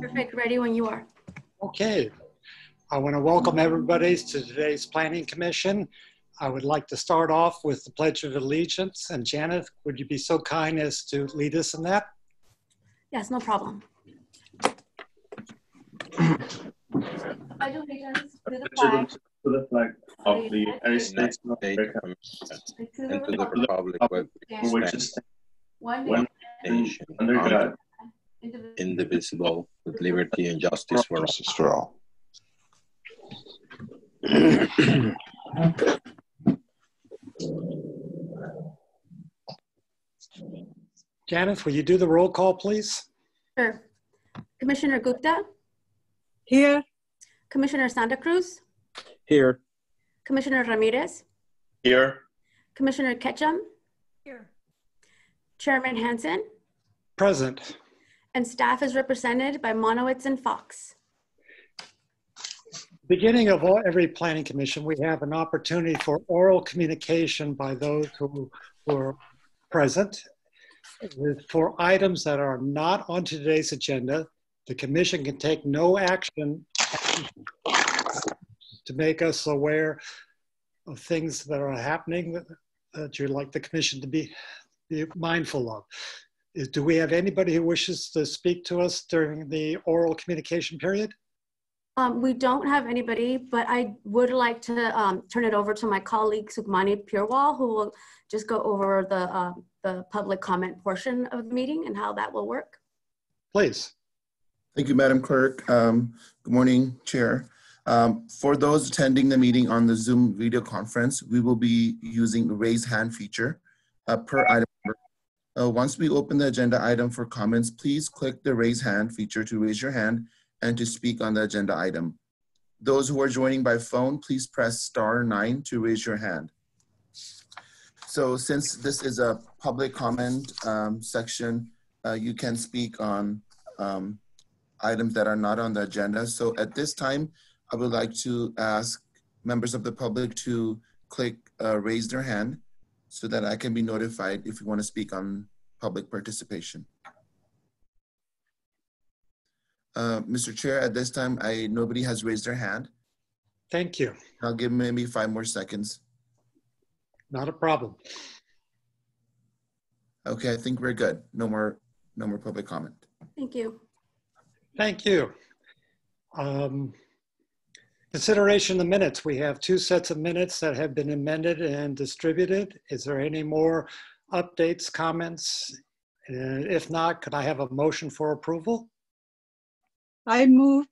Perfect, ready when you are. Okay. I want to welcome everybody to today's Planning Commission. I would like to start off with the Pledge of Allegiance. And Janet, would you be so kind as to lead us in that? Yes, no problem. I do allegiance to the flag to the flag of the United States of America, and to the the republic republic for which it it stands, stands one one nation, nation, under under God, indivisible, indivisible, with liberty and justice for all. Justice for all. Janet, will you do the roll call, please? Sure. Commissioner Gupta, Here, Commissioner Santa Cruz, Here. Commissioner Ramirez, here, Commissioner Ketcham, here. Chairman Hansen, Present. and staff is represented by Monowitz and Fox. Beginning of all, every planning commission, we have an opportunity for oral communication by those who were present. For items that are not on today's agenda, the commission can take no action to make us aware of things that are happening that- that you'd like the commission to be, be mindful of. Is- Do we have anybody who wishes to speak to us during the oral communication period? Um, we don't have anybody, but I would like to um, turn it over to my colleague Sukmani Purewal, who will just go over the, uh, the public comment portion of the meeting and how that will work. Please. Thank you, Madam Clerk. Um, Good morning, Chair. Um, For those attending the meeting on the Zoom video conference, we will be using the raise hand feature uh, per item. Uh, Once we open the agenda item for comments, please click the raise hand feature to raise your hand and to speak on the agenda item. Those who are joining by phone, please press star nine to raise your hand. So since this is a public comment um, section, uh, you can speak on um, items that are not on the agenda. So at this time, I would like to ask members of the public to click uh, raise their hand so that I can be notified if you want to speak on public participation. Uh, Mr. Chair, at this time, I, nobody has raised their hand. Thank you. I'll give maybe five more seconds. Not a problem. Okay, I think we're good. No more, no more public comment. Thank you. Thank you. Um, Consideration of the minutes. We have two sets of minutes that have been amended and distributed. Is there any more updates, comments? Uh, If not, could I have a motion for approval? I move,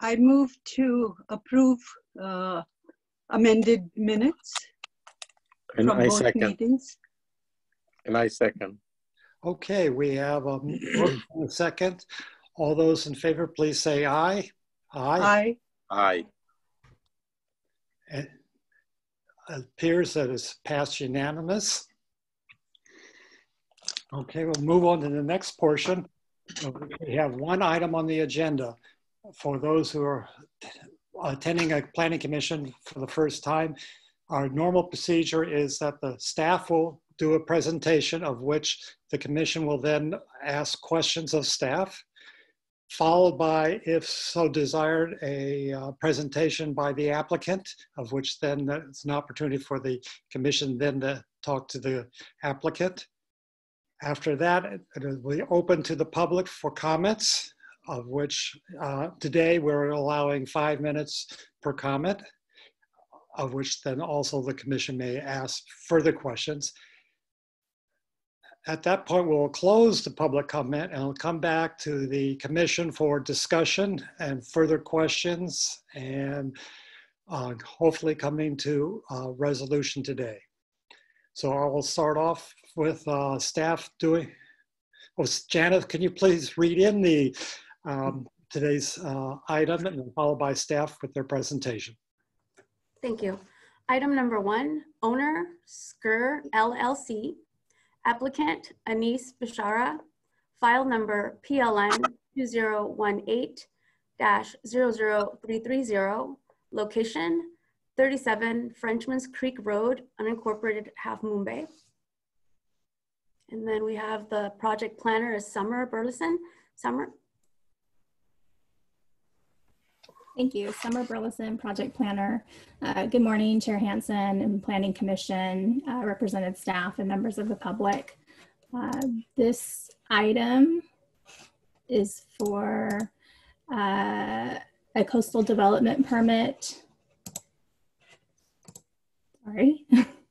I move to approve uh, amended minutes And from I both second, meetings. and I second. Okay, we have a a second. All those in favor, please say aye. Aye. Aye. Aye. It appears that it's passed unanimous. Okay, we'll move on to the next portion. We have one item on the agenda. For those who are attending a planning commission for the first time, our normal procedure is that the staff will do a presentation of which the commission will then ask questions of staff followed by, if so desired, a uh, presentation by the applicant, of which then it's an opportunity for the commission then to talk to the applicant. After that, it will be open to the public for comments, of which uh, today we're allowing five minutes per comment, of which then also the commission may ask further questions. At that point, we'll close the public comment and we'll come back to the commission for discussion and further questions and uh, hopefully coming to a resolution today. So I will start off with uh, staff doing, oh, Janet, can you please read in the um, today's uh, item and then followed by staff with their presentation. Thank you. Item number one, owner Skur LLC, applicant Anis Bishara, file number PLN 2018-00330, location 37 Frenchman's Creek Road, unincorporated Half Moon Bay. And then we have the project planner is Summer Burleson. Summer? Thank you. Summer Burleson, Project Planner. Uh, good morning, Chair Hansen and Planning Commission, uh, represented staff and members of the public. Uh, this item is for uh, a coastal development permit. Sorry.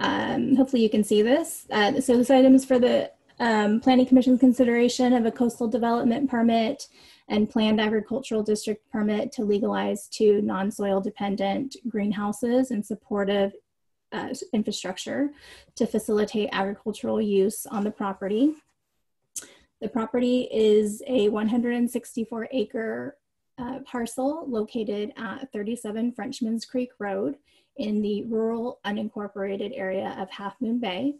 Um, hopefully you can see this. Uh, so this item is for the um, Planning Commission's consideration of a coastal development permit and planned agricultural district permit to legalize two non-soil dependent greenhouses in support of uh, infrastructure to facilitate agricultural use on the property. The property is a 164 acre uh, parcel located at 37 Frenchman's Creek Road in the rural unincorporated area of Half Moon Bay.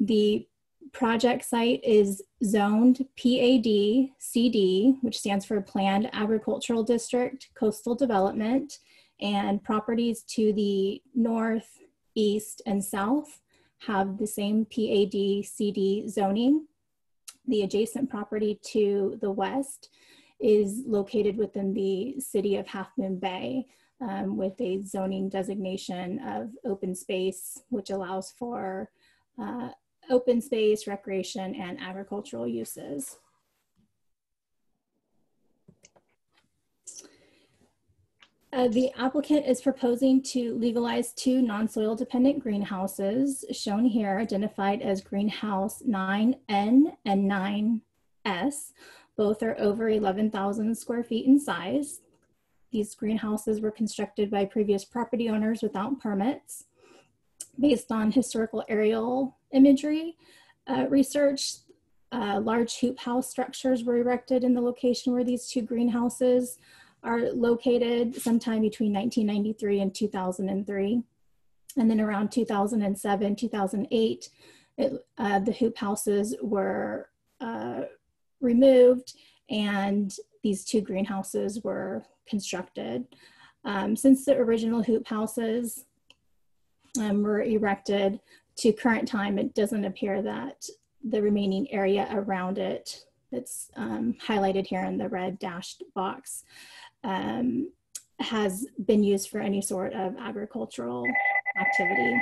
The project site is zoned PAD CD, which stands for Planned Agricultural District Coastal Development, and properties to the north, east, and south have the same PAD CD zoning. The adjacent property to the west is located within the city of Half Moon Bay um, with a zoning designation of open space, which allows for uh, open space, recreation, and agricultural uses. Uh, the applicant is proposing to legalize two non-soil dependent greenhouses shown here identified as greenhouse 9N and 9S. Both are over 11,000 square feet in size. These greenhouses were constructed by previous property owners without permits. Based on historical aerial imagery uh, research, uh, large hoop house structures were erected in the location where these two greenhouses are located sometime between 1993 and 2003. And then around 2007, 2008, it, uh, the hoop houses were uh, removed and these two greenhouses were constructed. Um, since the original hoop houses um, were erected to current time, it doesn't appear that the remaining area around it that's um, highlighted here in the red dashed box um, has been used for any sort of agricultural activity.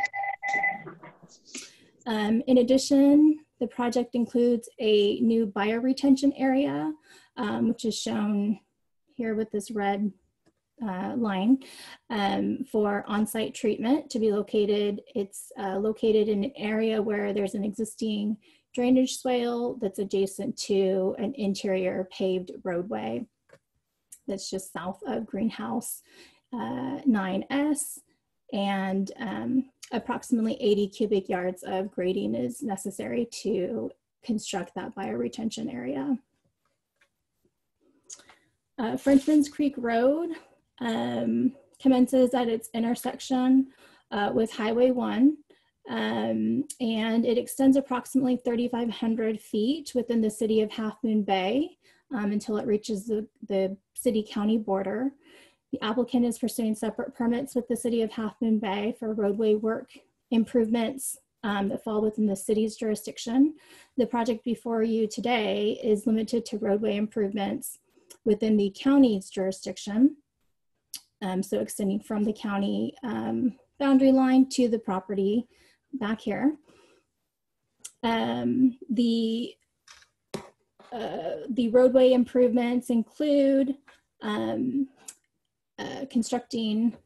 Um, in addition, the project includes a new bioretention area, um, which is shown here with this red uh, line um, for on-site treatment to be located. It's uh, located in an area where there's an existing drainage swale that's adjacent to an interior paved roadway that's just south of Greenhouse uh, 9S and um, approximately 80 cubic yards of grading is necessary to construct that bioretention area. Uh, Frenchman's Creek Road um, commences at its intersection uh, with Highway 1, um, and it extends approximately 3,500 feet within the city of Half Moon Bay um, until it reaches the, the city-county border. The applicant is pursuing separate permits with the city of Half Moon Bay for roadway work improvements um, that fall within the city's jurisdiction. The project before you today is limited to roadway improvements within the county's jurisdiction. Um, so extending from the county um, boundary line to the property back here. Um, the, uh, the roadway improvements include um, uh, constructing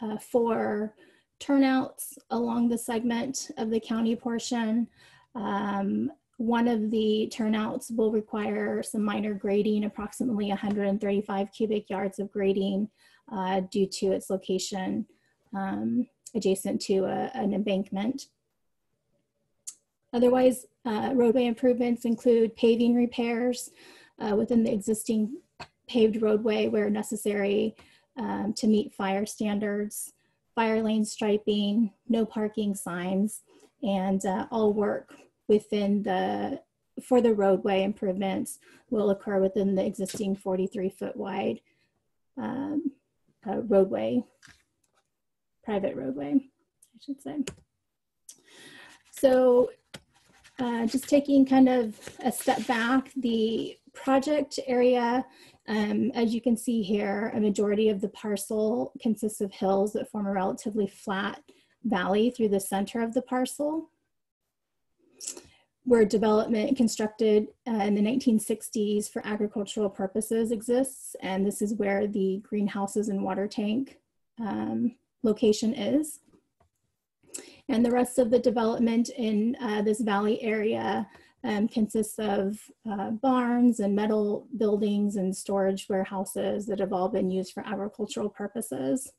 uh, four turnouts along the segment of the county portion, um, one of the turnouts will require some minor grading, approximately 135 cubic yards of grading uh, due to its location um, adjacent to a, an embankment. Otherwise, uh, roadway improvements include paving repairs uh, within the existing paved roadway where necessary um, to meet fire standards, fire lane striping, no parking signs, and uh, all work within the for the roadway improvements will occur within the existing 43 foot wide um, uh, roadway, private roadway, I should say. So uh, just taking kind of a step back, the project area, um, as you can see here, a majority of the parcel consists of hills that form a relatively flat valley through the center of the parcel where development constructed uh, in the 1960s for agricultural purposes exists. And this is where the greenhouses and water tank um, location is. And the rest of the development in uh, this valley area um, consists of uh, barns and metal buildings and storage warehouses that have all been used for agricultural purposes.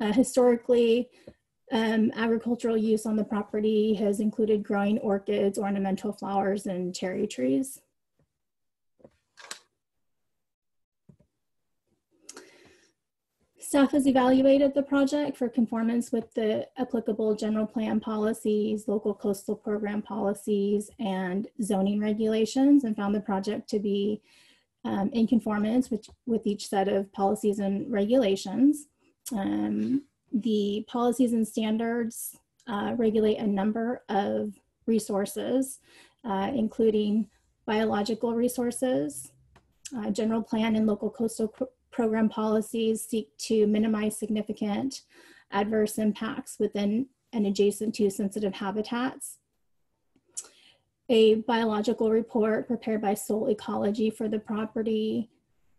Uh, historically, um, agricultural use on the property has included growing orchids, ornamental flowers, and cherry trees. Staff has evaluated the project for conformance with the applicable general plan policies, local coastal program policies, and zoning regulations and found the project to be um, in conformance with, with each set of policies and regulations. Um, the policies and standards uh, regulate a number of resources, uh, including biological resources, uh, general plan and local coastal program policies seek to minimize significant adverse impacts within and adjacent to sensitive habitats. A biological report prepared by Sol Ecology for the property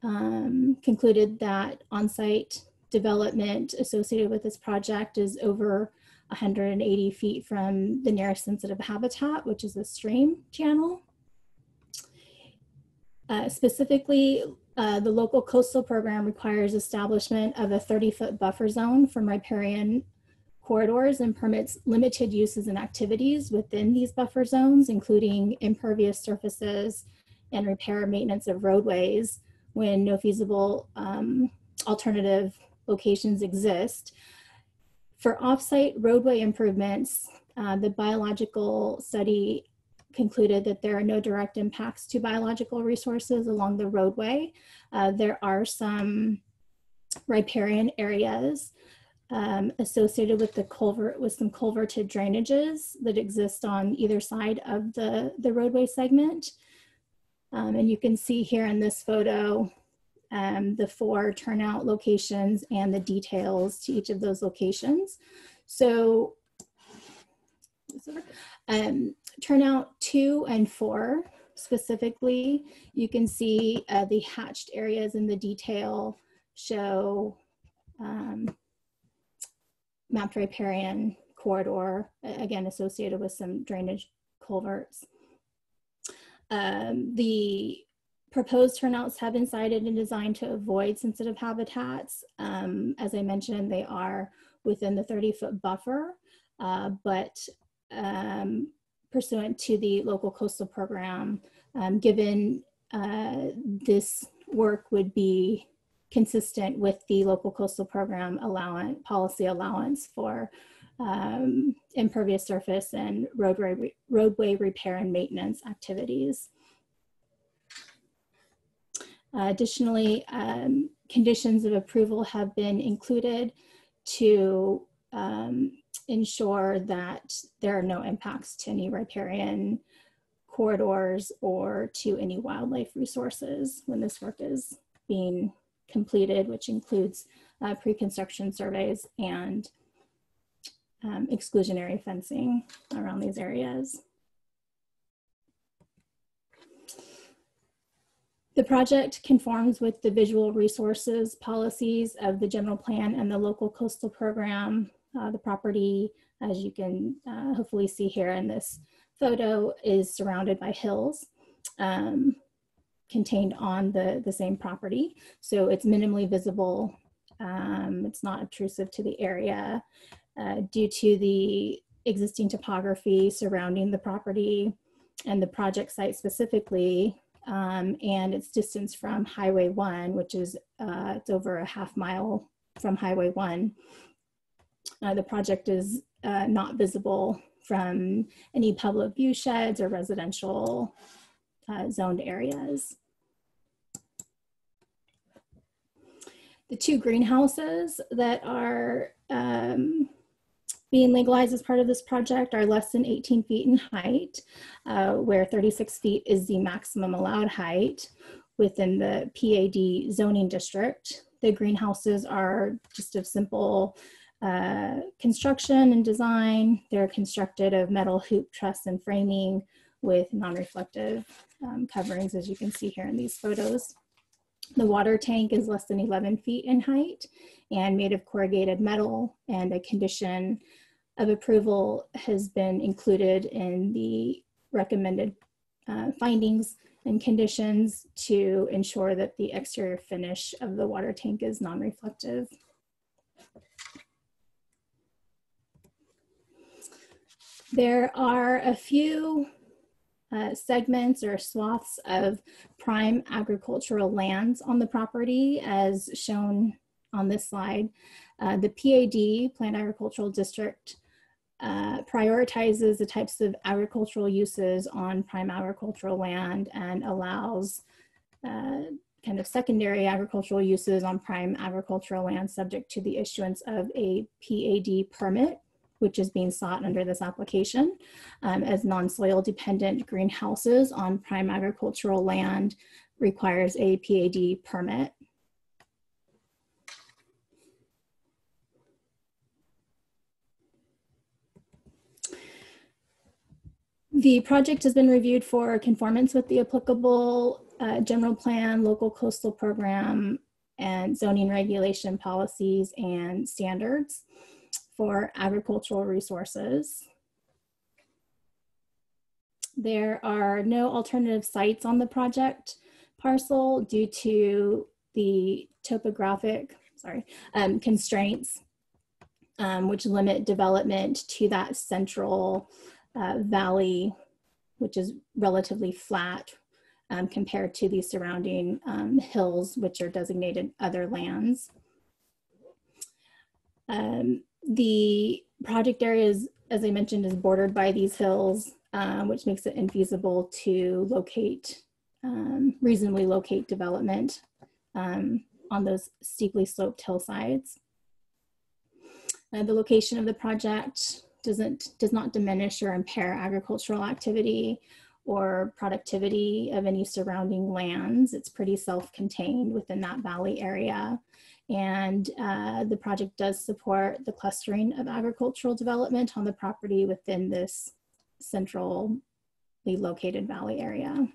um, concluded that on-site development associated with this project is over 180 feet from the nearest sensitive habitat, which is a stream channel. Uh, specifically, uh, the local coastal program requires establishment of a 30 foot buffer zone from riparian corridors and permits limited uses and activities within these buffer zones, including impervious surfaces and repair maintenance of roadways when no feasible um, alternative locations exist. For offsite roadway improvements, uh, the biological study concluded that there are no direct impacts to biological resources along the roadway. Uh, there are some riparian areas um, associated with the culvert with some culverted drainages that exist on either side of the, the roadway segment. Um, and you can see here in this photo um, the four turnout locations and the details to each of those locations. So um, turnout two and four specifically, you can see uh, the hatched areas in the detail show um, mapped riparian corridor, again associated with some drainage culverts. Um, the proposed turnouts have been sited and designed to avoid sensitive habitats. Um, as I mentioned, they are within the 30 foot buffer, uh, but um, pursuant to the local coastal program, um, given uh, this work would be consistent with the local coastal program allowance policy allowance for um, impervious surface and roadway, roadway repair and maintenance activities. Uh, additionally, um, conditions of approval have been included to um, ensure that there are no impacts to any riparian corridors or to any wildlife resources when this work is being completed, which includes uh, pre-construction surveys and um, exclusionary fencing around these areas. The project conforms with the visual resources policies of the general plan and the local coastal program. Uh, the property, as you can uh, hopefully see here in this photo, is surrounded by hills um, contained on the, the same property. So it's minimally visible. Um, it's not obtrusive to the area uh, due to the existing topography surrounding the property and the project site specifically um, and its distance from Highway 1, which is uh, it's over a half mile from Highway 1. Uh, the project is uh, not visible from any public view sheds or residential uh, zoned areas. The two greenhouses that are um, being legalized as part of this project are less than 18 feet in height, uh, where 36 feet is the maximum allowed height within the PAD zoning district. The greenhouses are just of simple uh, construction and design. They're constructed of metal hoop truss and framing with non-reflective um, coverings, as you can see here in these photos. The water tank is less than 11 feet in height and made of corrugated metal and a condition of approval has been included in the recommended uh, findings and conditions to ensure that the exterior finish of the water tank is non-reflective. There are a few uh, segments or swaths of prime agricultural lands on the property as shown on this slide. Uh, the PAD, Planned Agricultural District, uh, prioritizes the types of agricultural uses on prime agricultural land and allows uh, kind of secondary agricultural uses on prime agricultural land subject to the issuance of a PAD permit which is being sought under this application um, as non-soil dependent greenhouses on prime agricultural land requires a PAD permit. The project has been reviewed for conformance with the applicable uh, general plan, local coastal program, and zoning regulation policies and standards for agricultural resources. There are no alternative sites on the project parcel due to the topographic, sorry, um, constraints, um, which limit development to that central uh, valley, which is relatively flat um, compared to the surrounding um, hills, which are designated other lands. Um, the project area is, as I mentioned, is bordered by these hills, um, which makes it infeasible to locate, um, reasonably locate development um, on those steeply sloped hillsides. Uh, the location of the project doesn't, does not diminish or impair agricultural activity or productivity of any surrounding lands. It's pretty self-contained within that valley area. And uh, the project does support the clustering of agricultural development on the property within this centrally located valley area.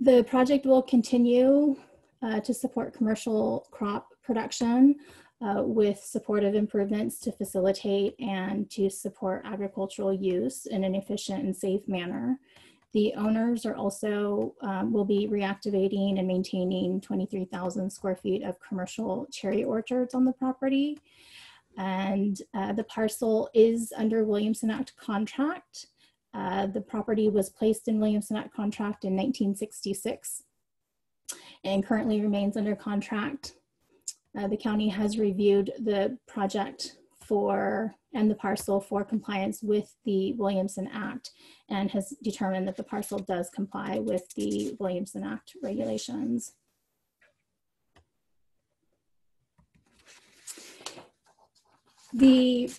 The project will continue uh, to support commercial crop production uh, with supportive improvements to facilitate and to support agricultural use in an efficient and safe manner. The owners are also, um, will be reactivating and maintaining 23,000 square feet of commercial cherry orchards on the property. And uh, the parcel is under Williamson Act contract. Uh, the property was placed in Williamson Act contract in 1966 and currently remains under contract. Uh, the county has reviewed the project for and the parcel for compliance with the Williamson Act and has determined that the parcel does comply with the Williamson Act regulations. The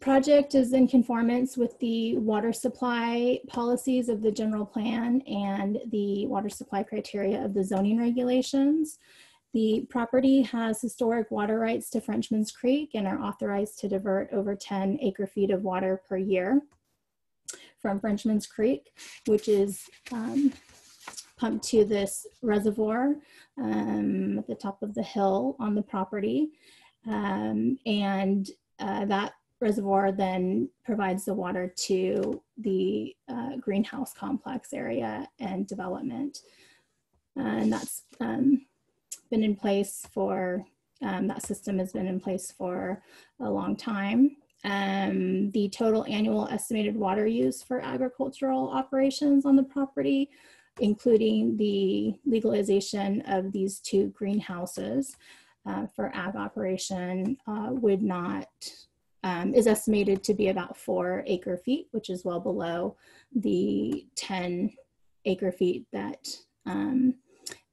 project is in conformance with the water supply policies of the general plan and the water supply criteria of the zoning regulations. The property has historic water rights to Frenchman's Creek and are authorized to divert over 10 acre feet of water per year from Frenchman's Creek, which is um, pumped to this reservoir um, at the top of the hill on the property. Um, and uh, that reservoir then provides the water to the uh, greenhouse complex area and development. Uh, and that's um, been in place for, um, that system has been in place for a long time. Um, the total annual estimated water use for agricultural operations on the property, including the legalization of these two greenhouses uh, for ag operation, uh, would not um, is estimated to be about four acre feet, which is well below the 10 acre feet that um,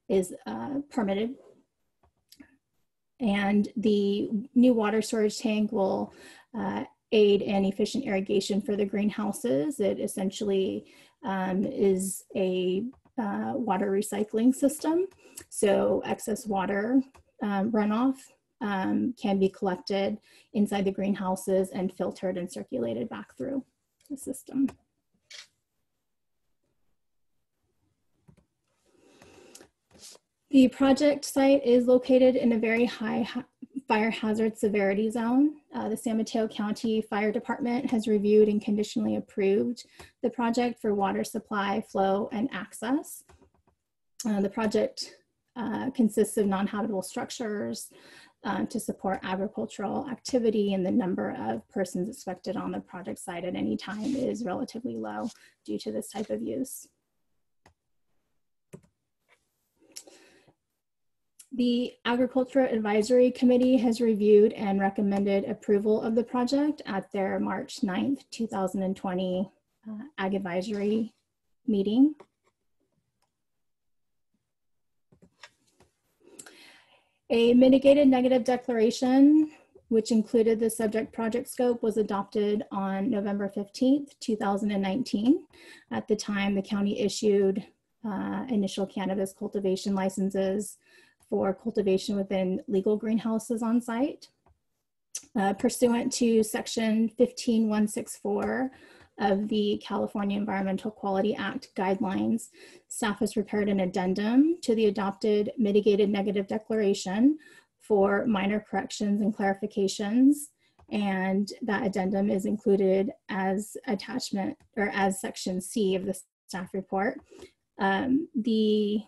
is uh, permitted. And the new water storage tank will uh, aid in efficient irrigation for the greenhouses. It essentially um, is a uh, water recycling system. So excess water um, runoff um, can be collected inside the greenhouses and filtered and circulated back through the system. The project site is located in a very high ha fire hazard severity zone. Uh, the San Mateo County Fire Department has reviewed and conditionally approved the project for water supply, flow, and access. Uh, the project uh, consists of non-habitable structures uh, to support agricultural activity and the number of persons expected on the project site at any time is relatively low due to this type of use. The Agriculture Advisory Committee has reviewed and recommended approval of the project at their March 9th, 2020 uh, Ag Advisory meeting. A mitigated negative declaration, which included the subject project scope, was adopted on November 15th, 2019. At the time, the county issued uh, initial cannabis cultivation licenses for cultivation within legal greenhouses on site. Uh, pursuant to section 15164 of the California Environmental Quality Act guidelines, staff has prepared an addendum to the adopted mitigated negative declaration for minor corrections and clarifications. And that addendum is included as attachment or as section C of the staff report. Um, the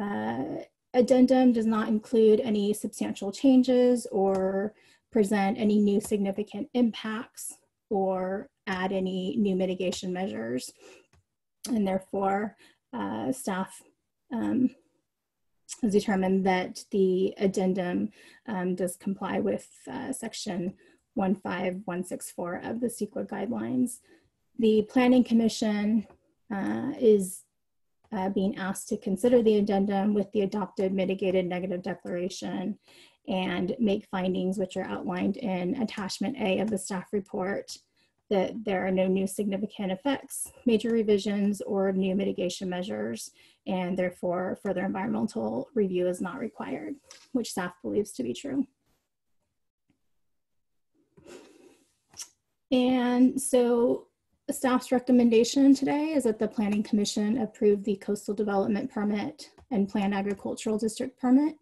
uh, addendum does not include any substantial changes or present any new significant impacts or add any new mitigation measures. And therefore, uh, staff um, has determined that the addendum um, does comply with uh, section 15164 of the CEQA guidelines. The Planning Commission uh, is uh, being asked to consider the addendum with the adopted mitigated negative declaration and make findings which are outlined in attachment A of the staff report that there are no new significant effects, major revisions, or new mitigation measures, and therefore further environmental review is not required, which staff believes to be true. And so staff's recommendation today is that the Planning Commission approve the Coastal Development Permit and Planned Agricultural District Permit,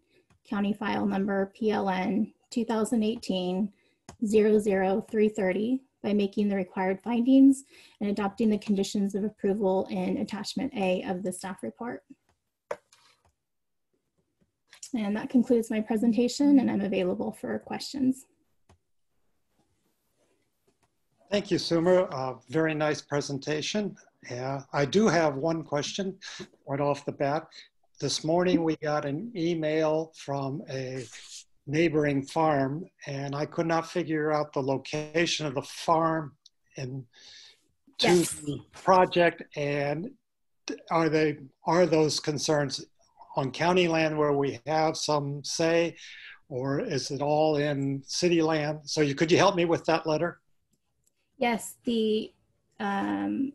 County File Number PLN 2018 00330 by making the required findings and adopting the conditions of approval in attachment A of the staff report. And that concludes my presentation and I'm available for questions. Thank you, Summer. Uh, very nice presentation. Yeah, I do have one question right off the bat. This morning we got an email from a neighboring farm and I could not figure out the location of the farm and to yes. the project and are they are those concerns on county land where we have some say or is it all in city land so you could you help me with that letter yes the um,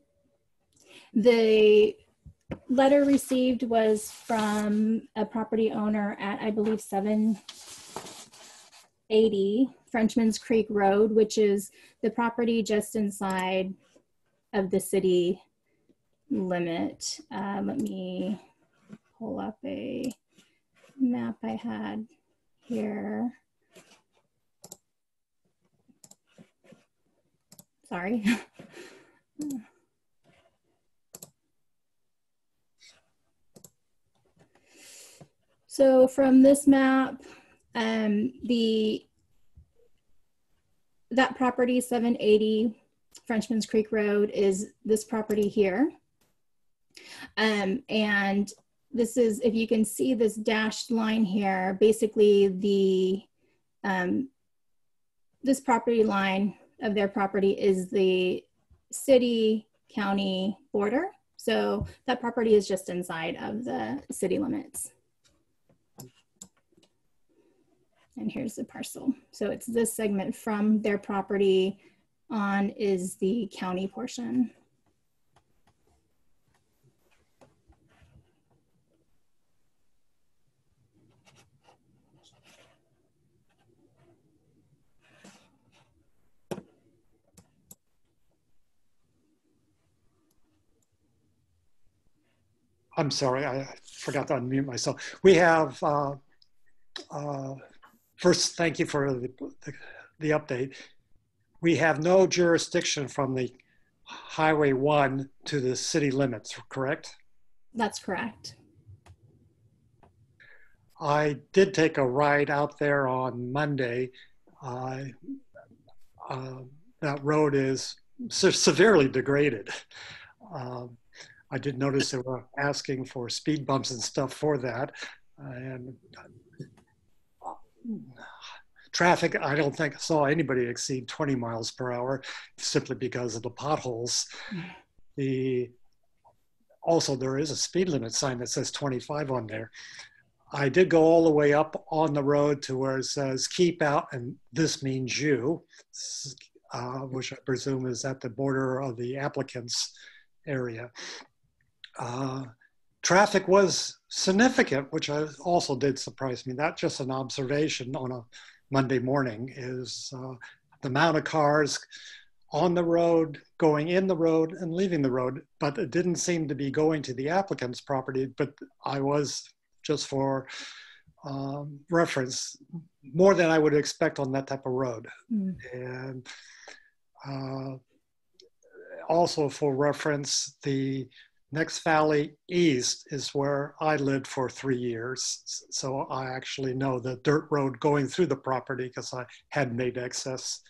the letter received was from a property owner at i believe 780 Frenchman's Creek Road, which is the property just inside of the city limit. Um, let me pull up a map I had here. Sorry. so from this map, um, the that property 780 Frenchman's Creek Road is this property here. Um, and this is, if you can see this dashed line here, basically the, um, this property line of their property is the city county border. So that property is just inside of the city limits. And here's the parcel. So it's this segment from their property on is the county portion. I'm sorry, I forgot to unmute myself. We have, uh, uh, first, thank you for the, the, the update. We have no jurisdiction from the Highway 1 to the city limits, correct? That's correct. I did take a ride out there on Monday. Uh, uh, that road is se- severely degraded. Um, I did notice they were asking for speed bumps and stuff for that. And uh, traffic, I don't think I saw anybody exceed 20 miles per hour simply because of the potholes. The also there is a speed limit sign that says 25 on there. I did go all the way up on the road to where it says keep out, and this means you, uh, which I presume is at the border of the applicant's area. Uh, traffic was significant, which also did surprise me. Not just an observation on a Monday morning is uh, the amount of cars on the road, going in the road and leaving the road, but it didn't seem to be going to the applicant's property. But I was just for um, reference, more than I would expect on that type of road. Mm. And uh, also for reference, the Next Valley East is where I lived for three years. So I actually know the dirt road going through the property because I had made access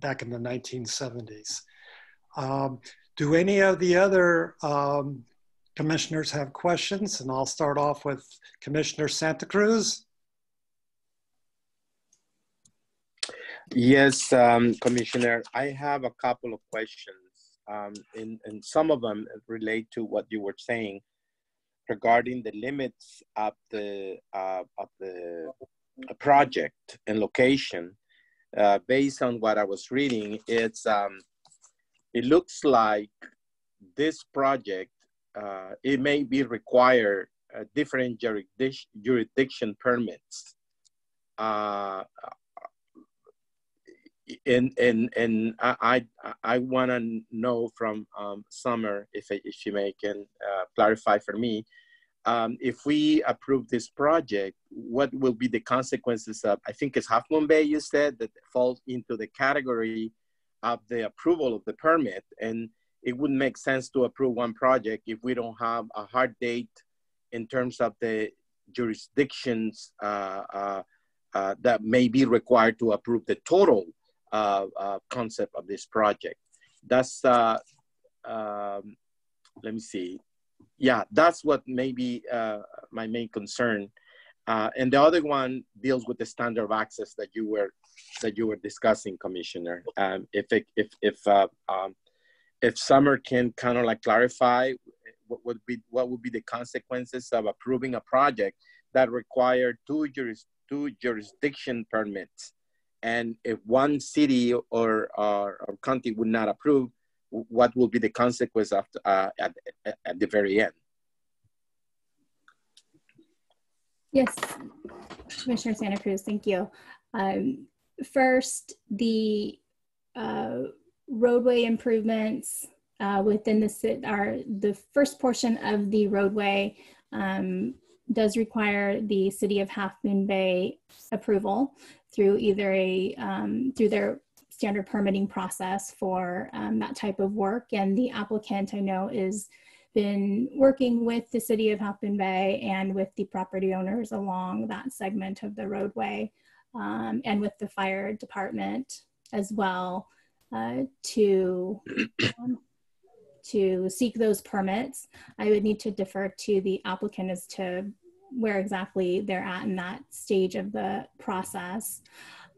back in the 1970s. Um, do any of the other um, commissioners have questions? And I'll start off with Commissioner Santa Cruz. Yes, um, Commissioner, I have a couple of questions. Um, and, and some of them relate to what you were saying regarding the limits of the uh, of the project and location. Uh, based on what I was reading, it's um, it looks like this project uh, it may be require uh, different jurisdiction, jurisdiction permits. And and and I I, I want to know from um, Summer if if she may can uh, clarify for me um, if we approve this project, what will be the consequences of? I think it's Half Moon Bay you said that falls into the category of the approval of the permit, and it wouldn't make sense to approve one project if we don't have a hard date in terms of the jurisdictions uh, uh, uh, that may be required to approve the total concept of this project. That's, uh, um, let me see. Yeah, that's what maybe my main concern. and the other one deals with the standard of access that you were that you were discussing, Commissioner. Um, if it, if if um, if Summer can kind of like clarify what would be what would be the consequences of approving a project that required two juris, two jurisdiction permits and if one city or, or, or county would not approve, what will be the consequence after, uh, at, at the very end? Yes, Commissioner Santa Cruz, thank you. Um, first, the uh, roadway improvements uh, within the are the first portion of the roadway um, does require the city of Half Moon Bay approval through either a um, through their standard permitting process for um, that type of work. And the applicant I know is been working with the city of Half Moon Bay and with the property owners along that segment of the roadway um, and with the fire department as well uh, to um, to seek those permits. I would need to defer to the applicant as to where exactly they're at in that stage of the process.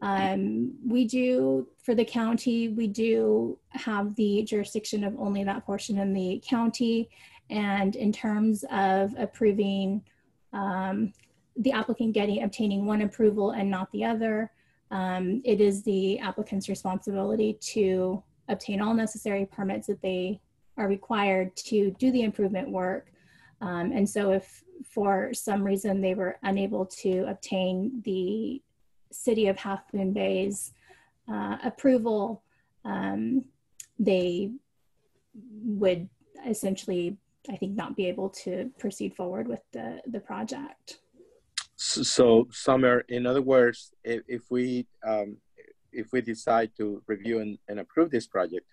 Um, we do, for the county, we do have the jurisdiction of only that portion in the county. And in terms of approving um, the applicant getting, obtaining one approval and not the other, um, it is the applicant's responsibility to obtain all necessary permits that they are required to do the improvement work. Um, and so if for some reason they were unable to obtain the city of Half Moon Bay's uh, approval, um, they would essentially, I think, not be able to proceed forward with the, the project. So, Summer, in other words, if, if we um, if we decide to review and, and approve this project,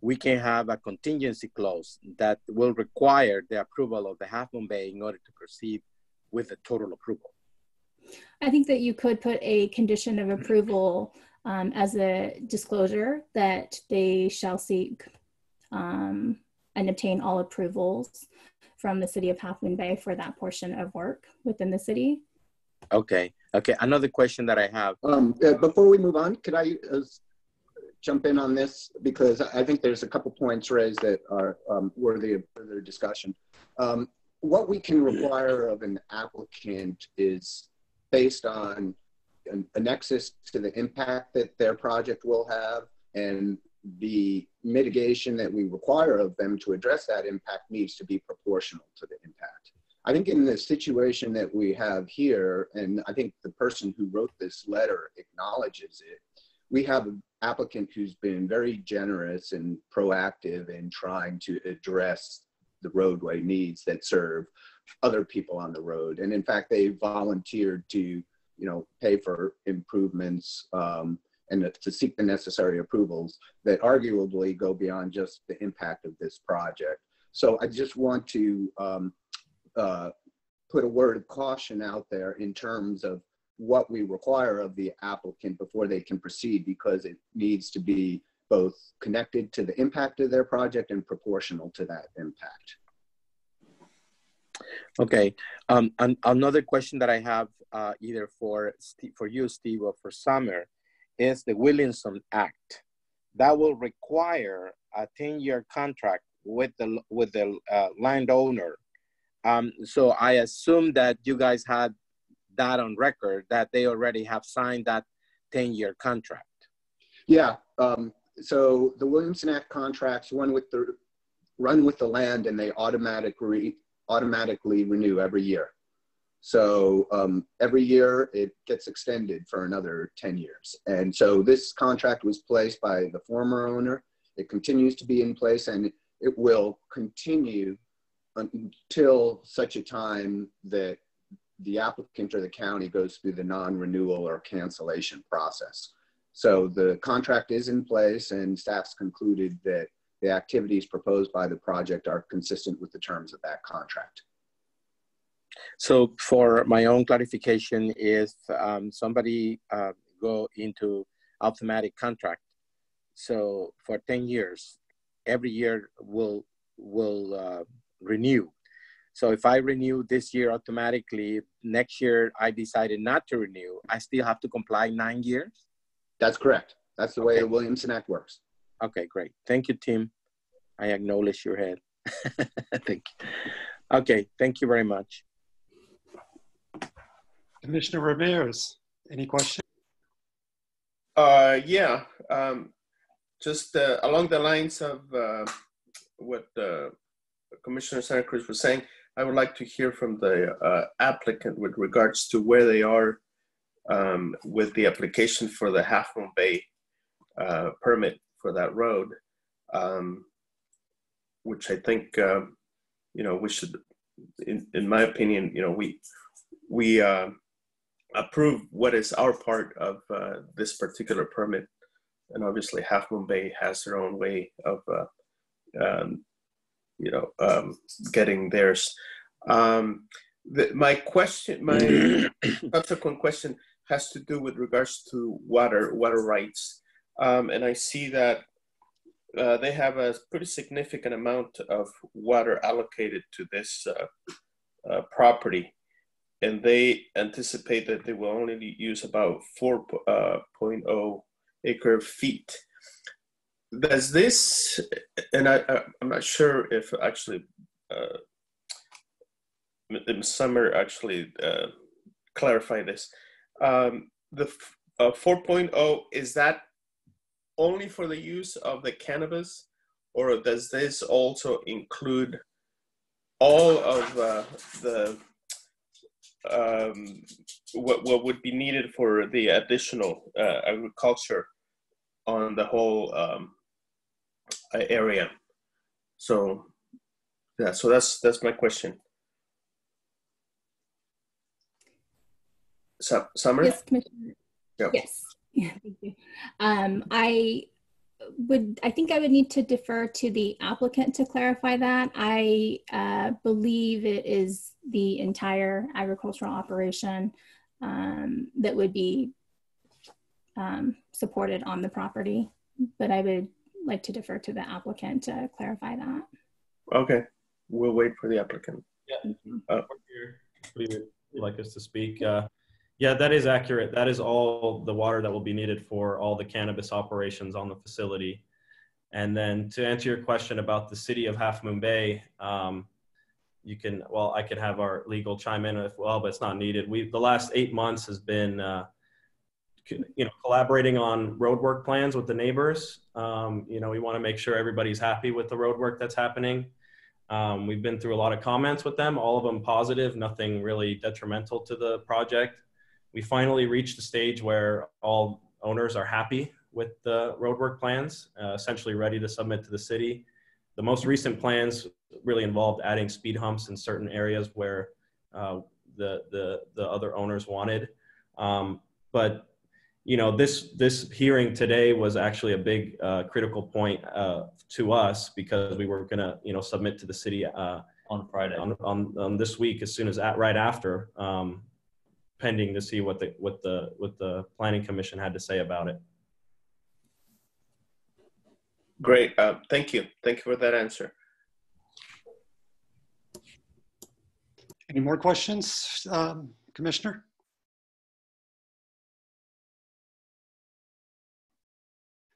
we can have a contingency clause that will require the approval of the Half Moon Bay in order to proceed with the total approval. I think that you could put a condition of approval um, as a disclosure that they shall seek um, and obtain all approvals from the city of Half Moon Bay for that portion of work within the city. Okay. Okay. Another question that I have. Um, uh, before we move on, could I uh, jump in on this? Because I think there's a couple points raised that are um, worthy of further discussion. Um, what we can require of an applicant is based on an, a nexus to the impact that their project will have and the mitigation that we require of them to address that impact needs to be proportional to the impact. I think in the situation that we have here, and I think the person who wrote this letter acknowledges it, we have applicant who's been very generous and proactive in trying to address the roadway needs that serve other people on the road. And in fact, they volunteered to, you know, pay for improvements um, and to seek the necessary approvals that arguably go beyond just the impact of this project. So I just want to um, uh, put a word of caution out there in terms of what we require of the applicant before they can proceed because it needs to be both connected to the impact of their project and proportional to that impact. Okay. Um, another question that I have uh, either for Steve, for you, Steve, or for Summer, is the Williamson Act. That will require a 10-year contract with the with the uh, landowner um, so I assume that you guys had that on record that they already have signed that 10 year contract. Yeah. Um, so the Williamson Act contracts run with the run with the land and they automatically automatically renew every year. So um, every year it gets extended for another 10 years. And so this contract was placed by the former owner. It continues to be in place and it will continue until such a time that the applicant or the county goes through the non-renewal or cancellation process. So the contract is in place and staff's concluded that the activities proposed by the project are consistent with the terms of that contract. So for my own clarification, if um, somebody uh, go into automatic contract, so for 10 years, every year will will uh, renew. So if I renew this year automatically, next year I decided not to renew, I still have to comply nine years? That's correct. That's the way the Williamson Act works. Okay, great. Thank you, Tim. I acknowledge your head. thank you. Okay, thank you very much. Commissioner Ramirez, any questions? Uh, yeah, um, just uh, along the lines of uh, what uh, Commissioner Santa Cruz was saying, I would like to hear from the uh, applicant with regards to where they are um, with the application for the Half Moon Bay uh, permit for that road, um, which I think um, you know we should, in, in my opinion, you know we we uh, approve what is our part of uh, this particular permit, and obviously Half Moon Bay has their own way of uh, um, you know um, getting theirs. Um, the, my question, my subsequent question has to do with regards to water, water rights, um, and I see that uh, they have a pretty significant amount of water allocated to this uh, uh, property. and they anticipate that they will only use about 4.0 acre feet. Does this, and I, I, am not sure if actually uh. Summer actually uh, this. Um, the uh, 4.0, is that only for the use of the cannabis or does this also include all of uh, the um, what, what would be needed for the additional uh, agriculture on the whole um, area. So yeah, so that's that's my question. Summer? Yes, Commissioner. Yep. Yes. Yeah, thank you. Um, I would, I think I would need to defer to the applicant to clarify that. I uh, believe it is the entire agricultural operation um, that would be um, supported on the property, but I would like to defer to the applicant to clarify that. Okay, we'll wait for the applicant. Yeah, uh, would you like us to speak? Uh, yeah, that is accurate. That is all the water that will be needed for all the cannabis operations on the facility. And then to answer your question about the city of Half Moon Bay, um, you can, well, I could have our legal chime in as well, but it's not needed. We, the last eight months has been, uh, you know, collaborating on roadwork plans with the neighbors. Um, you know, we want to make sure everybody's happy with the roadwork that's happening. Um, we've been through a lot of comments with them, all of them positive, nothing really detrimental to the project we finally reached the stage where all owners are happy with the roadwork plans, uh, essentially ready to submit to the city. The most recent plans really involved adding speed humps in certain areas where uh, the, the, the other owners wanted. Um, but you know, this this hearing today was actually a big uh, critical point uh, to us because we were going to you know submit to the city uh, on Friday on, on, on, this week as soon as at right after um, pending to see what the what the what the planning commission had to say about it. Great, uh, thank you. Thank you for that answer. Any more questions, um, Commissioner?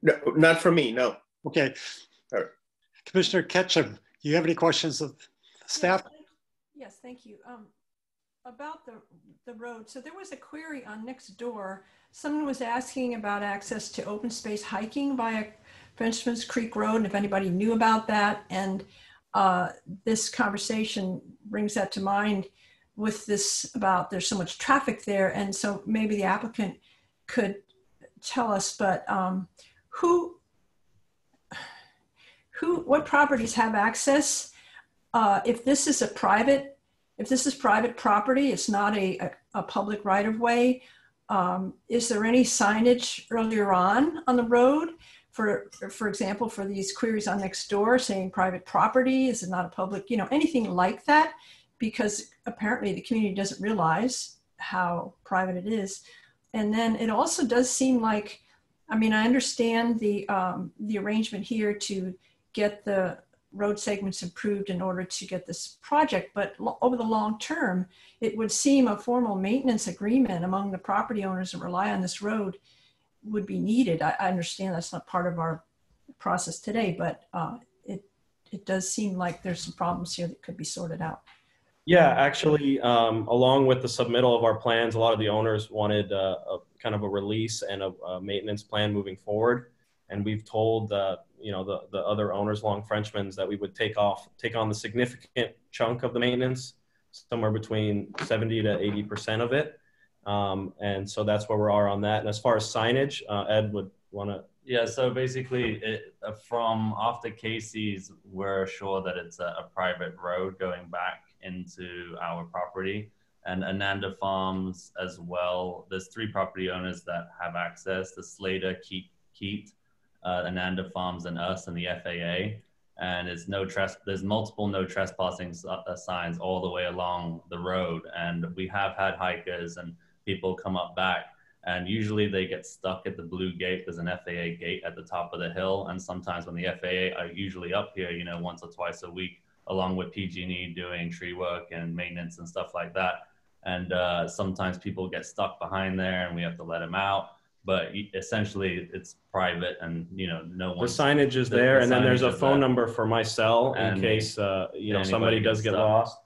No, not for me, no. Okay. Commissioner Ketcham, do you have any questions of staff? Yes, thank you. Um, about the, the road, so there was a query on next door. Someone was asking about access to open space hiking via Frenchman's Creek Road, and if anybody knew about that. And uh, this conversation brings that to mind with this about there's so much traffic there. And so maybe the applicant could tell us, but um, who, who, what properties have access? Uh, if this is a private if this is private property, it's not a, a, a public right of way. Um, is there any signage earlier on on the road? For, for example, for these queries on next door saying private property, is it not a public, you know, anything like that? Because apparently the community doesn't realize how private it is. And then it also does seem like, I mean, I understand the, um, the arrangement here to get the road segments improved in order to get this project. But over the long term, it would seem a formal maintenance agreement among the property owners that rely on this road would be needed. I, I understand that's not part of our process today, but uh, it, it does seem like there's some problems here that could be sorted out. Yeah, actually, um, along with the submittal of our plans, a lot of the owners wanted uh, a kind of a release and a, a maintenance plan moving forward and we've told the you know the, the other owners Long Frenchman's that we would take off take on the significant chunk of the maintenance, somewhere between 70 to 80 percent of it, um, and so that's where we are on that. And as far as signage, uh, Ed would want to. Yeah, so basically, it, uh, from after Casey's, we're sure that it's a, a, private road going back into our property, and Ananda Farms as well. There's three property owners that have access: the Slater, Keat, Keat, uh, Ananda Farms and us and the FAA. And it's no tres- there's multiple no trespassing uh, signs all the way along the road. And we have had hikers and people come up back and usually they get stuck at the blue gate. There's an FAA gate at the top of the hill. And sometimes when the FAA are usually up here, you know, once or twice a week, along with PG&E doing tree work and maintenance and stuff like that, and uh, sometimes people get stuck behind there, and we have to let them out. But essentially, it's private, and you know, no one The signage is the- there, the and then there's a phone there. number for my cell in And case, uh, you know, somebody does get lost.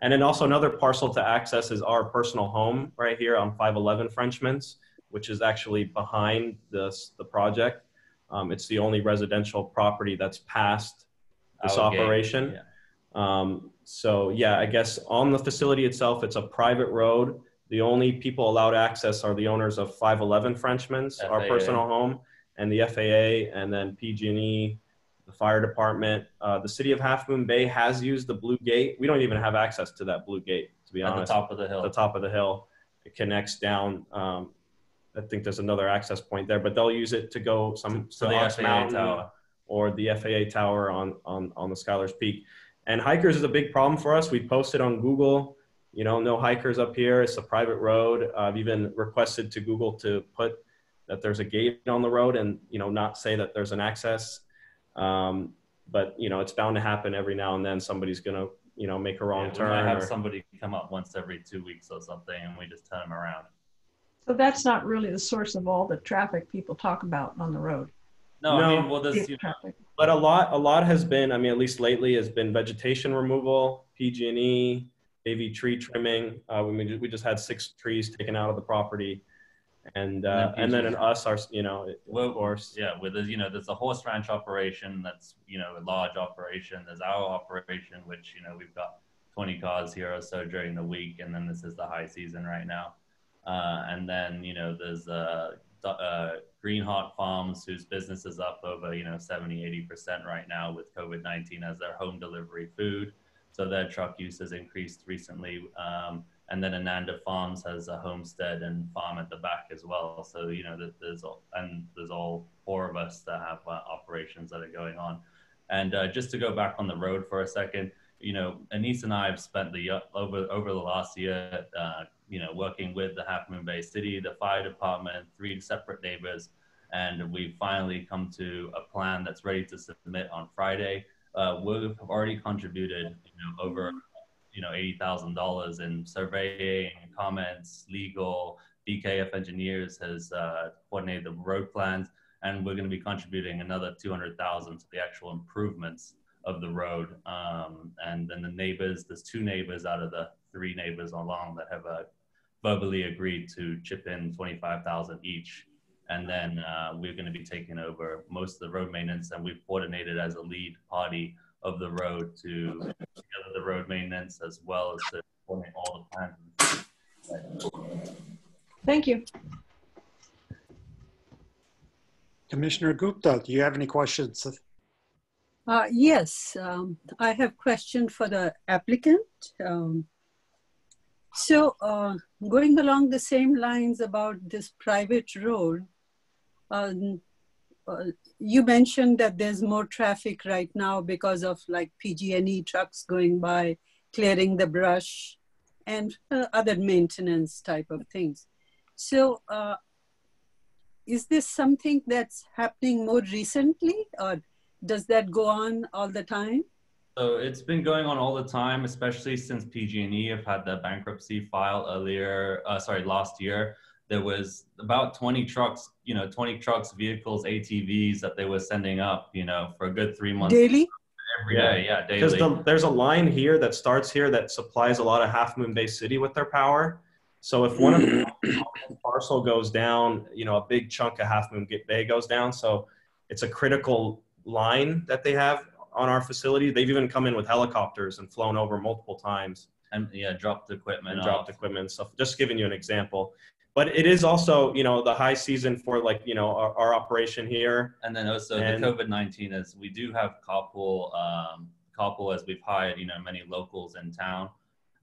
And then also another parcel to access is our personal home right here on 511 Frenchman's, which is actually behind this, the project. Um, it's the only residential property that's past this Our operation. yeah. Um, so yeah, I guess on the facility itself, it's a private road. The only people allowed access are the owners of 511 Frenchman's, our FAA. personal home, and the FAA, and then PG&E, the fire department. Uh, the city of Half Moon Bay has used the blue gate. We don't even have access to that blue gate, to be honest. At the top of the hill. At the top of the hill. It connects down. Um, I think there's another access point there, but they'll use it to go some to to the Ox FAA Mountain tower. or the FAA tower on on on the Schuyler's Peak. And hikers is a big problem for us. We posted on Google, you know, no hikers up here. It's a private road. I've even requested to Google to put that there's a gate on the road and you know not say that there's an access. Um, but you know, it's bound to happen every now and then. Somebody's gonna you know make a wrong Yeah, turn. might have or- somebody come up once every two weeks or something, and we just turn them around. So that's not really the source of all the traffic people talk about on the road. No, No. I mean, well, there's you know, traffic. But a lot a lot has been i mean at least lately has been vegetation removal pg&e av tree trimming. Uh, we, ju- we just had six trees taken out of the property. And uh, then and then in us our you know Well, of course. yeah, with the, you know, there's a horse ranch operation that's you know a large operation. There's our operation, which you know we've got 20 cars here or so during the week, and then this is the high season right now. Uh, and then you know there's uh, uh, Green Heart Farms, whose business is up over you know 70, 80 percent right now with COVID-19 as their home delivery food. So their truck use has increased recently. Um, and then Ananda Farms has a homestead and farm at the back as well. So you know there's all, and there's all four of us that have uh, operations that are going on. And uh, just to go back on the road for a second, you know, Anis and I have spent the uh, over over the last year, uh, you know, working with the Half Moon Bay City, the fire department, three separate neighbors, and we've finally come to a plan that's ready to submit on Friday. Uh, we've already contributed, you know, over you know eighty thousand dollars in surveying, comments, legal. BKF Engineers has uh, coordinated the road plans, and we're going to be contributing another two hundred thousand to the actual improvements of the road. Um, and then the neighbors, there's two neighbors out of the three neighbors along that have uh, verbally agreed to chip in twenty five thousand each. And then uh, we're going to be taking over most of the road maintenance, and we've coordinated as a lead party of the road to together the road maintenance as well as to coordinate all the plans. Thank you. Commissioner Gupta, do you have any questions? Uh, yes, um, I have question for the applicant. Um, so uh, going along the same lines about this private road, um, uh, you mentioned that there's more traffic right now because of like PG&E trucks going by, clearing the brush, and uh, other maintenance type of things. So uh, is this something that's happening more recently or does that go on all the time? So it's been going on all the time, especially since PG&E have had the bankruptcy file earlier. Uh, sorry, last year there was about 20 trucks, you know, 20 trucks, vehicles, ATVs that they were sending up, you know, for a good three months. Daily? Every day, yeah, because daily. the, there's a line here that starts here that supplies a lot of Half Moon Bay City with their power. So if one of the parcel goes down, you know, a big chunk of Half Moon Bay goes down. So it's a critical line that they have on our facility. They've even come in with helicopters and flown over multiple times and yeah, dropped equipment and off. dropped equipment stuff. Just giving you an example. But it is also, you know, the high season for like, you know, our, our operation here. And then also And- the COVID nineteen is we do have carpool um, carpool as we've hired you know many locals in town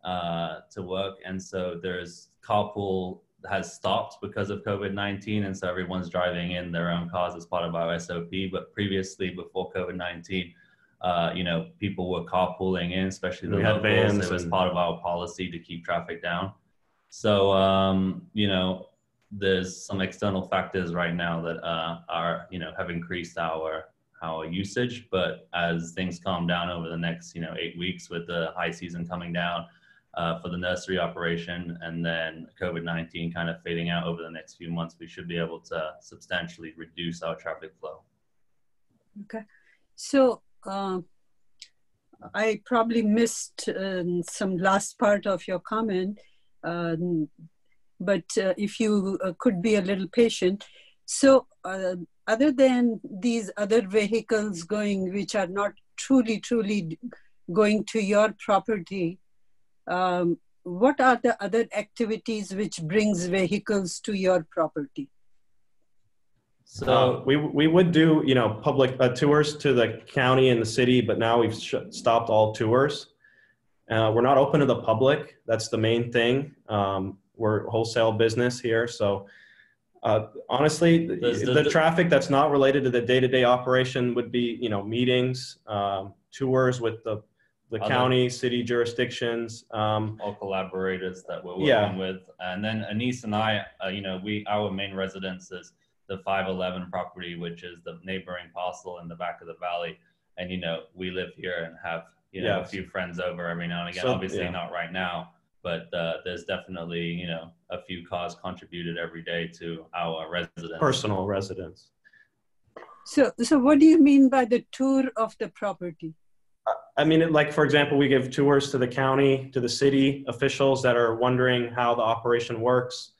uh, to work, and so there's carpool has stopped because of COVID nineteen, and so everyone's driving in their own cars as part of our SOP. But previously, before COVID nineteen. Uh, you know, people were carpooling in, especially the We had locals. vans It was and- part of our policy to keep traffic down. So, um, you know, there's some external factors right now that uh, are, you know, have increased our our usage. But as things calm down over the next, you know, eight weeks with the high season coming down, uh, for the nursery operation, and then COVID 19 kind of fading out over the next few months, we should be able to substantially reduce our traffic flow. Okay. So uh, I probably missed um, some last part of your comment, um, but uh, if you uh, could be a little patient. So, uh, other than these other vehicles going, which are not truly, truly going to your property, um, what are the other activities which brings vehicles to your property? So uh, we we would do you know public uh, tours to the county and the city, but now we've stopped all tours. Uh, we're not open to the public. That's the main thing. Um, we're wholesale business here, so uh, honestly, the, the, the, traffic that's not related to the day-to-day operation would be you know meetings, um, tours with the the Other, county, city jurisdictions, um, all collaborators that we're working yeah. with, and then Anis and I, uh, you know, we our main residences the 511 property, which is the neighboring parcel in the back of the valley. And, you know, we live here and have, you know, yes. a few friends over every now and again. So, Obviously, yeah. not right now, but uh, there's definitely, you know, a few cars contributed every day to our residents. Personal residence. So, so what do you mean by the tour of the property? I mean, like for example, we give tours to the county, to the city officials that are wondering how the operation works.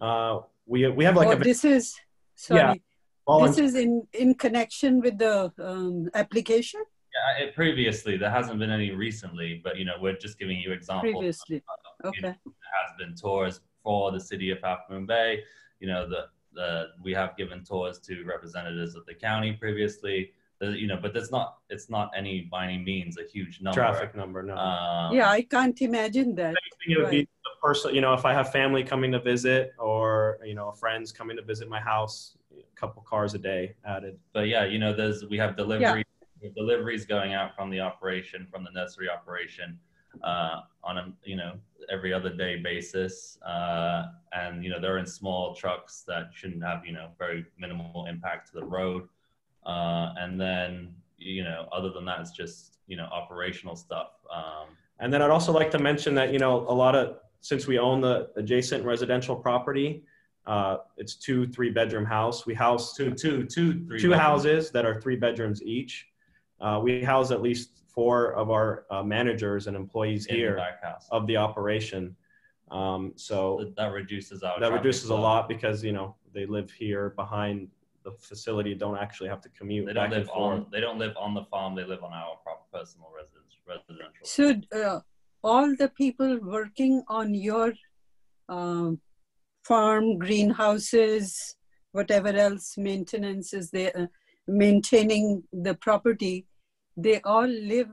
Uh, we we have like oh, a. This is Sorry. Yeah. this is in, in connection with the um, application? Yeah, it, previously. There hasn't been any recently, but you know, we're just giving you examples. Previously. Uh, okay. You know, there has been tours for the city of Half Moon Bay. You know, the, the we have given tours to representatives of the county previously. The, you know, but there's not it's not any by any means a huge number. Traffic number, no. Um, yeah, I can't imagine that. It would right. be person, you know, if I have family coming to visit or, you know, friends coming to visit my house, a couple cars a day added. But yeah, you know, there's, we have delivery, yeah. deliveries going out from the operation, from the nursery operation, uh, on a, you know, every other day basis. Uh, and, you know, they're in small trucks that shouldn't have, you know, very minimal impact to the road. Uh, and then, you know, other than that, it's just, you know, operational stuff. Um, and then I'd also like to mention that, you know, a lot of since we own the adjacent residential property, uh, it's two three bedroom house. We house two two two two houses that are three bedrooms each. Uh, we house at least four of our uh, managers and employees In here the of the operation. Um, so that reduces our that reduces flow. a lot because you know they live here behind the facility, don't actually have to commute. They don't live on. They don't live on the farm. They live on our personal residence residential. So uh, all the people working on your um, farm, greenhouses, whatever else maintenance is there, uh, maintaining the property, they all live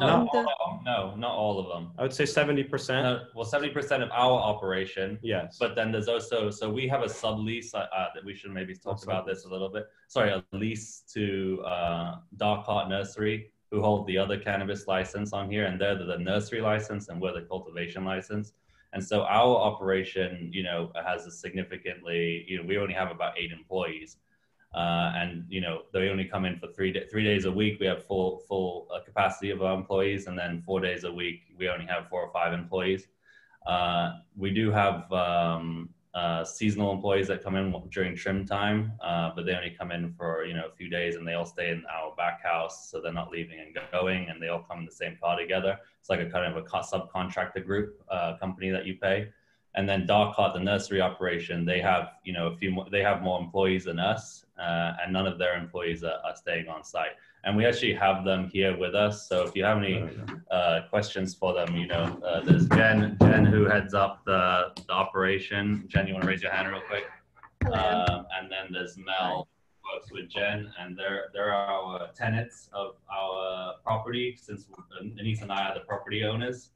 no, on the... no, not all of them. I would say 70%. No, well, 70% of our operation. Yes. But then there's also, so we have a sublease uh, uh, that we should maybe talk about this a little bit. Sorry, a lease to uh, Dark Heart Nursery who hold the other cannabis license on here, and they're the, the nursery license, and we're the cultivation license. And so our operation, you know, has a significantly, you know, we only have about eight employees, uh, and you know, they only come in for three three days a week. We have full full uh, capacity of our employees, and then four days a week we only have four or five employees. Uh, we do have um, uh, seasonal employees that come in during trim time, uh, but they only come in for you know a few days, and they all stay in our back house, so they're not leaving and going, and they all come in the same car together. It's like a kind of a subcontractor group uh, company that you pay, and then Dark Heart, the nursery operation, they have you know a few more, they have more employees than us, uh, and none of their employees are, are staying on site and we actually have them here with us. So if you have any uh, questions for them, you know, uh, there's Jen, Jen who heads up the, the operation. Jen, you want to raise your hand real quick? Um, and then there's Mel, works with Jen, and they're they're our tenants of our property since Denise and I are the property owners,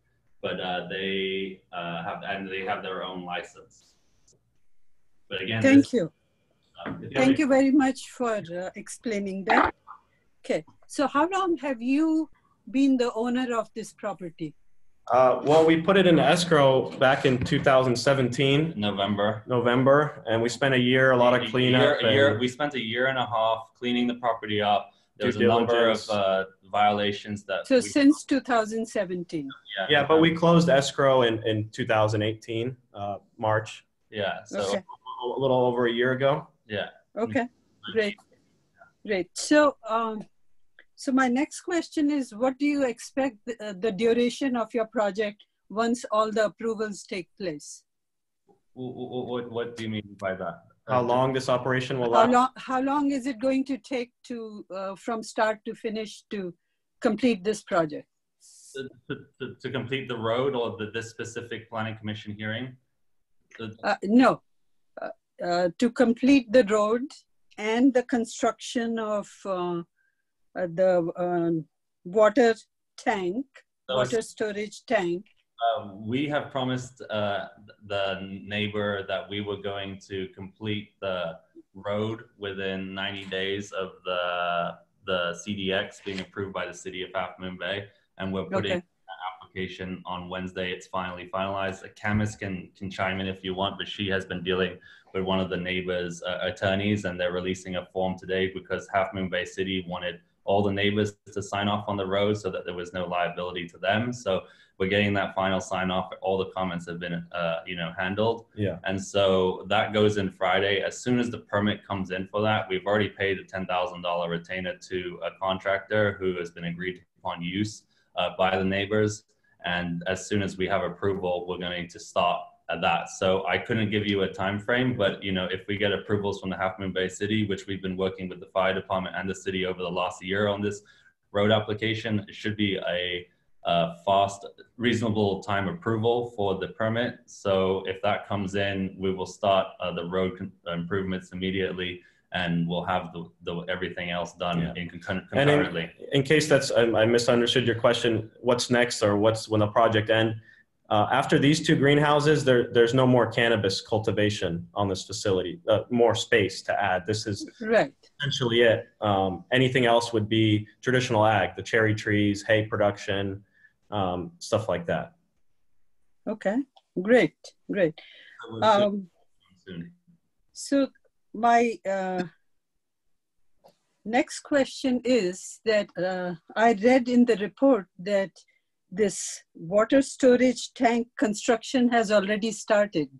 but uh, they uh, have and they have their own license. But again, thank this, you. Um, Thank you very much for uh, explaining that. Okay, so how long have you been the owner of this property? Uh, well, we put it in escrow back in 2017, November. November, and we spent a year, a lot of cleanup. A year, a year, we spent a year and a half cleaning the property up. There was a number of uh, violations that. So we- since 2017. yeah, Yeah, but we closed escrow in, in 2018, uh, March, Yeah. So Okay. a little over a year ago. yeah. Okay, great, great. So, um, so my next question is, what do you expect the, uh, the duration of your project once all the approvals take place? What, what, what do you mean by that? How long this operation will last? How last? long, how long is it going to take to, uh, from start to finish to complete this project? To, to, to, complete the road or the, this specific planning commission hearing? Uh, no, uh, uh, to complete the road and the construction of uh, uh, the uh, water tank, those- water storage tank. Um, we have promised uh, the neighbor that we were going to complete the road within 90 days of the the CDX being approved by the city of Half Moon Bay, and we're putting Okay. application on Wednesday. It's finally finalized. Camas can can chime in if you want, but she has been dealing with one of the neighbors' uh, attorneys, and they're releasing a form today because Half Moon Bay City wanted all the neighbors to sign off on the road so that there was no liability to them. So we're getting that final sign off. All the comments have been, uh, you know, handled. Yeah. And so that goes in Friday. As soon as the permit comes in for that, we've already paid a $10,000 retainer to a contractor who has been agreed upon use uh, by the neighbors. And as soon as we have approval, we're going to start at that. So I couldn't give you a time frame, but you know, if we get approvals from the Half Moon Bay City, which we've been working with the fire department and the city over the last year on this road application, it should be a uh, fast, reasonable time approval for the permit. So if that comes in, we will start uh, the road improvements immediately, and we'll have the, the everything else done Yeah. in concurrent, And in- concurrently. In case that's, I, I misunderstood your question, what's next or what's when the project end? Uh, after these two greenhouses, there, there's no more cannabis cultivation on this facility, uh, more space to add. This is Right. essentially it. Um, anything else would be traditional ag, the cherry trees, hay production, um, stuff like that. Okay. Great. Great. So Um, so my uh, next question is that uh, I read in the report that this water storage tank construction has already started.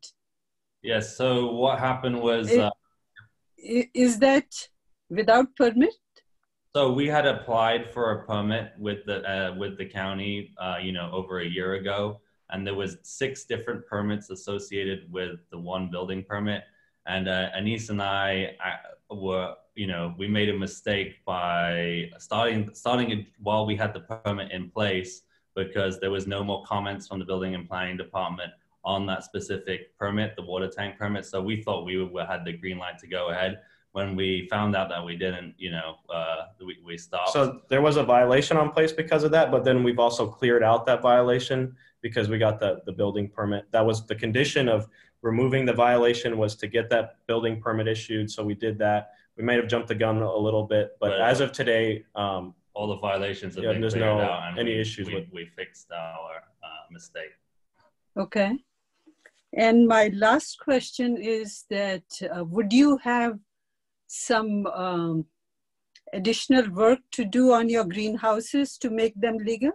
Yes. So what happened was. It, uh, is that without permit? So we had applied for a permit with the uh, with the county, uh, you know, over a year ago, and there was six different permits associated with the one building permit. And uh, Anis and I uh, were, you know, we made a mistake by starting starting it while we had the permit in place because there was no more comments from the building and planning department on that specific permit, the water tank permit. So we thought we were, had the green light to go ahead when we found out that we didn't, you know, uh, we, we stopped. So there was a violation on place because of that, but then we've also cleared out that violation because we got the, the building permit. That was the condition of removing the violation was to get that building permit issued. So we did that. We may have jumped the gun a little bit, but But- as of today, um, all the violations have Yeah, been there's cleared no- out and any we, issues we, with- we fixed our uh, mistake. Okay. And my last question is that uh, would you have some um, additional work to do on your greenhouses to make them legal?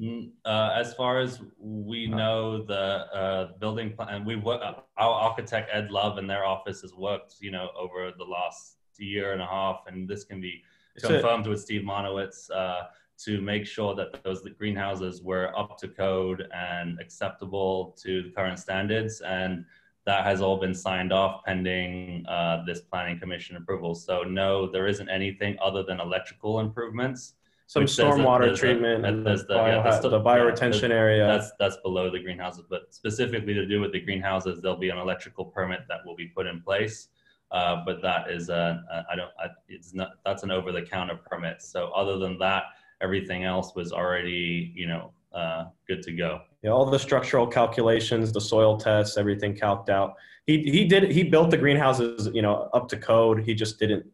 Mm, Uh, as far as we know, the uh, building plan, we wo- uh, our architect Ed Love and their office has worked, you know, over the last year and a half, and this can be It's a- confirmed with Steve Monowitz uh, to make sure that those greenhouses were up to code and acceptable to the current standards, and that has all been signed off pending uh, this planning commission approval. So no, there isn't anything other than electrical improvements. some Which there's a- stormwater treatment and the, there's the- yeah, bio, there's the- the bioretention area. That's that's below the greenhouses, but specifically to do with the greenhouses, there'll be an electrical permit that will be put in place. Uh, but that is a, a I don't I, it's not that's an over the counter permit. So other than that, everything else was already you know uh, good to go. Yeah, all the structural calculations, the soil tests, everything calced out. He he did he built the greenhouses, you know, up to code. He just didn't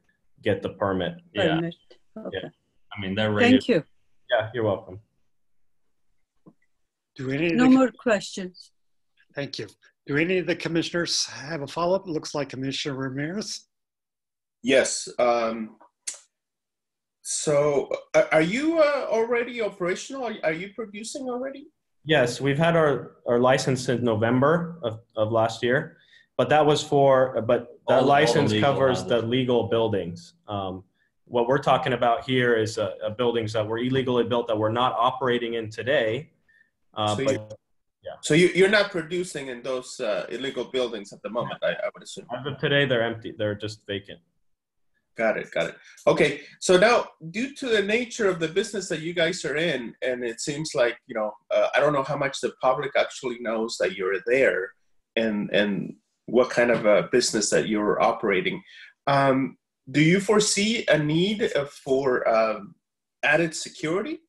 get the permit. Yeah, Permit. Okay. I mean they're ready. Thank you. Yeah, you're welcome. Do any of No more questions. thank you. Do any of the commissioners have a follow-up? Looks like Commissioner Ramirez. Yes. Um, So, uh, are you uh, already operational? Are, are you producing already? Yes, we've had our, our license since November of, of last year, but that was for, but All- all the the license covers the legal buildings. Um, what we're talking about here is uh, uh, buildings that were illegally built that we're not operating in today. Uh, So but you- So you, you're not producing in those uh, illegal buildings at the moment, I, I would assume. as of today, they're empty. They're just vacant. Got it, got it. Okay, so now due to the nature of the business that you guys are in, and it seems like you know, uh, I don't know how much the public actually knows that you're there, and and what kind of a business that you're operating. Um, do you foresee a need for um, added security?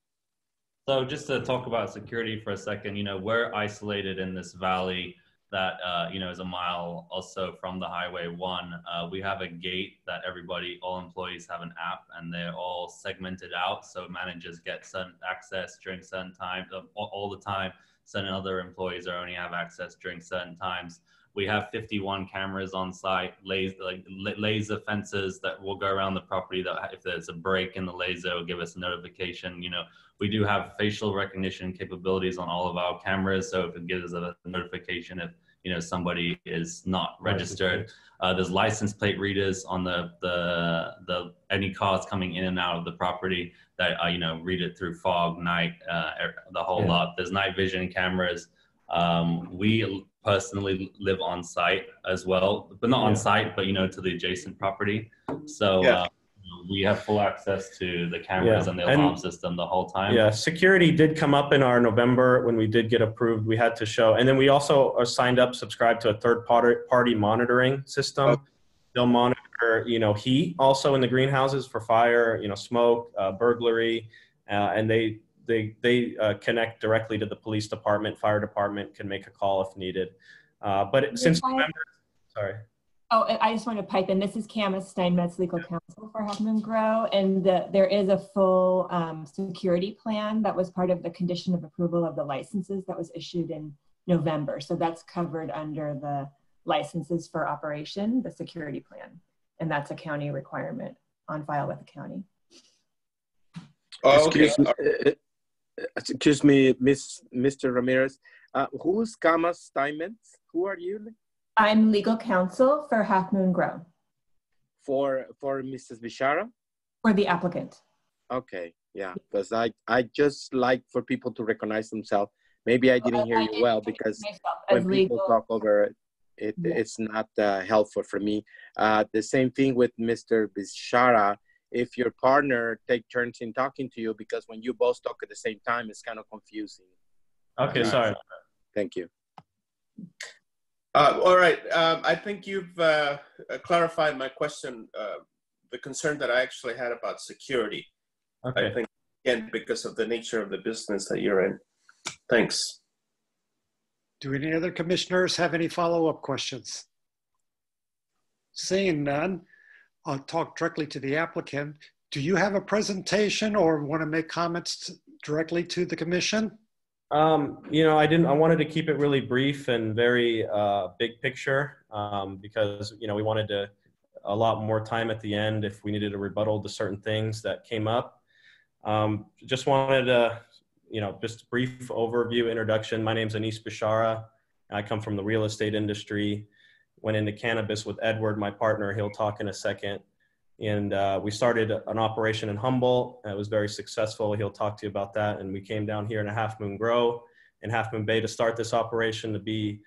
So just to talk about security for a second, you know, we're isolated in this valley that uh, you know is a mile or so from the highway one. Uh, we have a gate that everybody, all employees have an app, and they're all segmented out. So managers get certain access during certain times, uh, all, the time. Certain other employees are only have access during certain times. We have 51 cameras on site, laser, like laser fences that will go around the property. That if there's a break in the laser, will give us a notification. You know, we do have facial recognition capabilities on all of our cameras, so if it gives us a notification if you know somebody is not registered. Uh, there's license plate readers on the the the any cars coming in and out of the property that uh, you know read it through fog, night, uh, the whole Yeah. lot. There's night vision cameras. Um, we personally live on site as well, but not on site, but you know to the adjacent property. So. Yeah. Uh, we have full access to the cameras Yeah. and the And- alarm system the whole time. Yeah, security did come up in our November when we did get approved. We had to show, and then we also are signed up, subscribed to a third party party monitoring system. They'll monitor, you know, heat also in the greenhouses for fire, you know, smoke, uh, burglary, uh, and they they they uh, connect directly to the police department. Fire department can make a call if needed. Uh, but it- since If I- November, sorry. Oh, I just want to pipe in. This is Camas Steinmetz, legal counsel for Half Moon Grow, and the, there is a full um, security plan that was part of the condition of approval of the licenses that was issued in November. So that's covered under the licenses for operation, the security plan, and that's a county requirement on file with the county. Oh, okay. Excuse me, Miss Mr. Ramirez. Uh, who's Camas Steinmetz? Who are you I'm legal counsel for Half Moon Grow for for Mrs. Bishara? for the applicant. Okay, yeah, because I I just like for people to recognize themselves. Maybe I didn't hear you well because when people talk over it, it it's not uh, helpful for me. Uh, the same thing with Mr. Bishara. If your partner take turns in talking to you, because when you both talk at the same time, it's kind of confusing. Okay, sorry. Thank you. Uh, all right. Um, I think you've uh, uh, clarified my question, uh, the concern that I actually had about security. I Okay. think, again, because of the nature of the business that you're in. Thanks. Do any other commissioners have any follow-up questions? Seeing none, I'll talk directly to the applicant. Do you have a presentation or want to make comments directly to the commission? Um, you know, I didn't. I wanted to keep it really brief and very uh, big picture um, because you know we wanted to a lot more time at the end if we needed a rebuttal to certain things that came up. Um, just wanted to, you know, just brief overview introduction. My name's Anis Bishara. I come from the real estate industry. Went into cannabis with Edward, my partner. He'll talk in a second. And uh, we started an operation in Humboldt. It was very successful. He'll talk to you about that. And we came down here in Half Moon Grow in Half Moon Bay to start this operation to be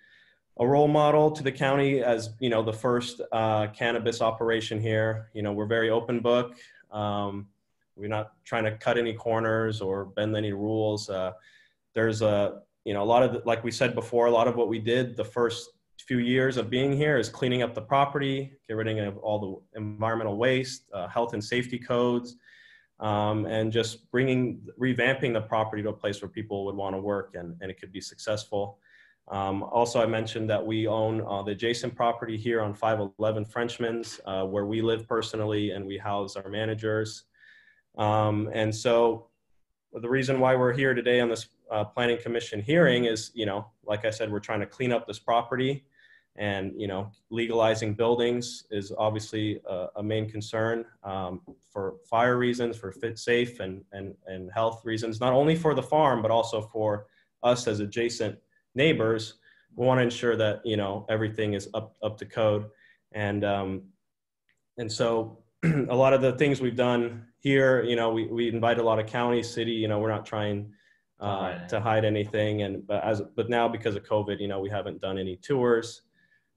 a role model to the county as you know the first uh, cannabis operation here. You know we're very open book. Um, we're not trying to cut any corners or bend any rules. Uh, there's a you know a lot of the, like we said before, a lot of what we did the first few years of being here is cleaning up the property, get rid of all the environmental waste, uh, health and safety codes, um, and just bringing, revamping the property to a place where people would want to work and, and it could be successful. Um, also, I mentioned that we own uh, the adjacent property here on 511 Frenchman's, uh, where we live personally and we house our managers. Um, and so the reason why we're here today on this uh, planning commission hearing is, you know, like I said, we're trying to clean up this property. And, you know, legalizing buildings is obviously a, a main concern um, for fire reasons, for fit safe and, and, and health reasons, not only for the farm, but also for us as adjacent neighbors. We want to ensure that, you know, everything is up, up to code. And, um, and so a lot of the things we've done here, you know, we, we invite a lot of county, city, you know, we're not trying uh, to hide anything. And but as but now because of COVID, you know, we haven't done any tours.